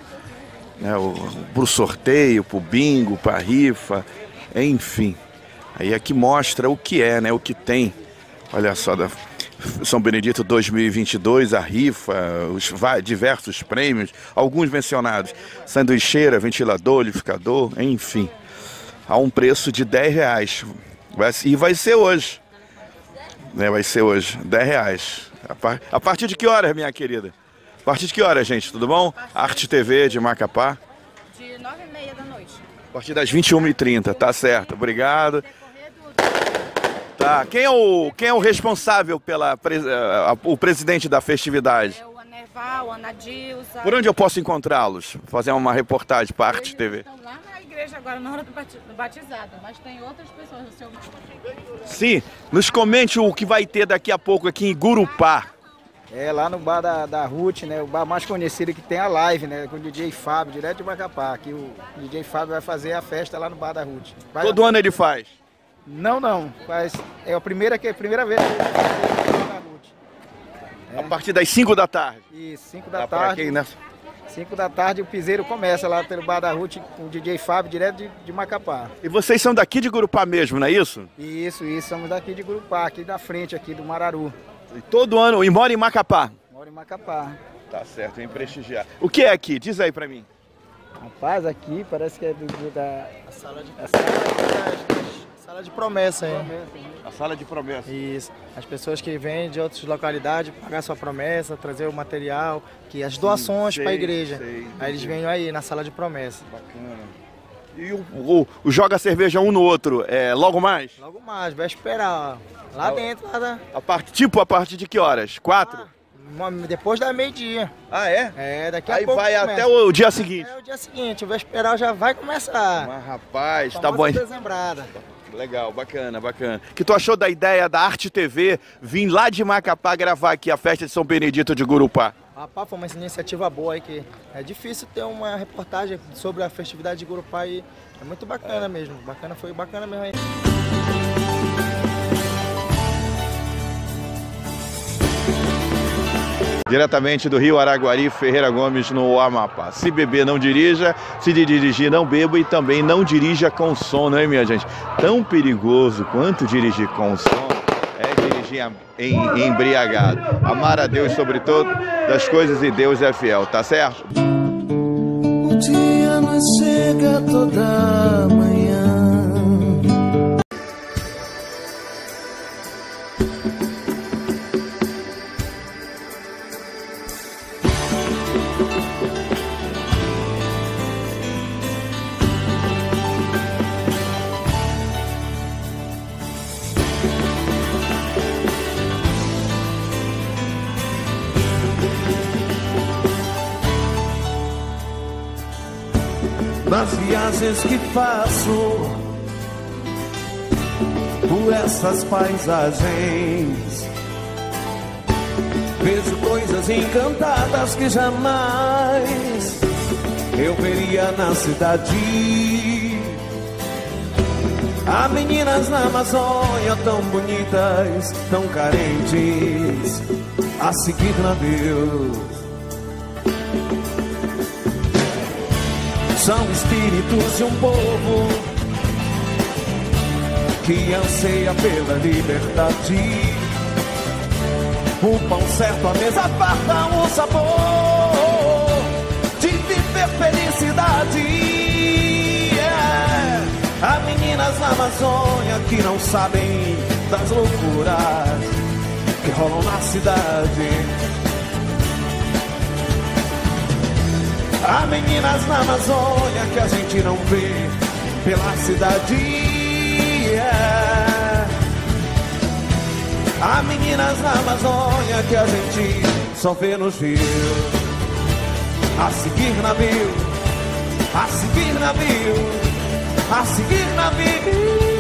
né, o, pro sorteio, pro bingo, pra rifa, enfim. Aí aqui mostra o que é, né, o que tem. Olha só, da São Benedito 2022, a rifa, os diversos prêmios, alguns mencionados. Sanduicheira, ventilador, liquidificador, enfim. A um preço de 10 reais. E vai ser hoje. Né, vai ser hoje, 10 reais. A, par- a partir de que horas, minha querida? A partir de que horas, gente? Tudo bom? Arte TV de Macapá. De nove e meia da noite. A partir das 21h30, tá certo. Obrigado. Tá, quem é o, quem é o responsável pela eh, o presidente da festividade? O Anerval, Ana Dilza. Por onde eu posso encontrá-los? Fazer uma reportagem para Arte TV. Estão lá na igreja agora, na hora do bati- do batizado. Mas tem outras pessoas no seu Sim, nos comente o que vai ter daqui a pouco aqui em Gurupá. É lá no bar da, da Ruth, né? O bar mais conhecido que tem a live, né? Com o DJ Fábio, direto de Macapá. Que o DJ Fábio vai fazer a festa lá no bar da Ruth. Vai- Todo ano ele faz. Não, não. Faz, é a primeira, que, a primeira vez que ele vai fazer da Ruth. A partir das 5 da tarde. Isso, 5 da Dá pra tarde. quem, né? 5 da tarde o piseiro começa lá pelo bar da Ruth com o DJ Fábio, direto de, de Macapá. E vocês são daqui de Gurupá mesmo, não é isso? Isso, isso. Somos daqui de Gurupá, aqui da frente, aqui do Mararu. E todo ano, e mora em Macapá. Moro em Macapá. Tá certo, vem prestigiar. O que é aqui? Diz aí pra mim. Rapaz, aqui parece que é do, do- da... A sala de, a sala sala de promessa, hein? A sala de promessa. Isso. As pessoas que vêm de outras localidades pagar sua promessa, trazer o material, que as doações para a igreja. sei, aí eles vêm aí na sala de promessa. Bacana. E o, o- o joga cerveja um no outro, é logo mais? Logo mais, vai esperar. ó. Lá dentro, lá da... A parte, tipo a partir de que horas? Quatro? uma- Depois da meio-dia. Ah, é? É, daqui a Aí pouco vai começa. até o dia seguinte. É o dia seguinte, o vesperal já vai começar. Mas rapaz, tá bom. dezembrada. Legal, bacana, bacana. O que tu achou da ideia da Arte TV vir lá de Macapá gravar aqui a festa de São Benedito de Gurupá? Rapaz, foi uma iniciativa boa aí que é difícil ter uma reportagem sobre a festividade de Gurupá e é muito bacana mesmo. Bacana, foi bacana mesmo aí. Diretamente do Rio Araguari, Ferreira Gomes, no Amapá. Se beber, não dirija. Se dirigir, não beba. E também não dirija com som, não é, minha gente? Tão perigoso quanto dirigir com som é dirigir em, embriagado. Amar a Deus sobre todas as coisas e Deus é fiel, tá certo? O dia nos chega toda manhã. Viagens que faço por essas paisagens, vejo coisas encantadas que jamais eu veria na cidade. Há meninas na Amazônia tão bonitas, tão carentes, a seguir navios. São espíritos de um povo que anseia pela liberdade. O pão certo, a mesa farta, o sabor de viver felicidade. É. Há meninas na Amazônia que não sabem das loucuras que rolam na cidade. Há meninas na Amazônia que a gente não vê pela cidade. é. Há meninas na Amazônia que a gente só vê nos rios. A seguir navio, a seguir navio, a seguir navio.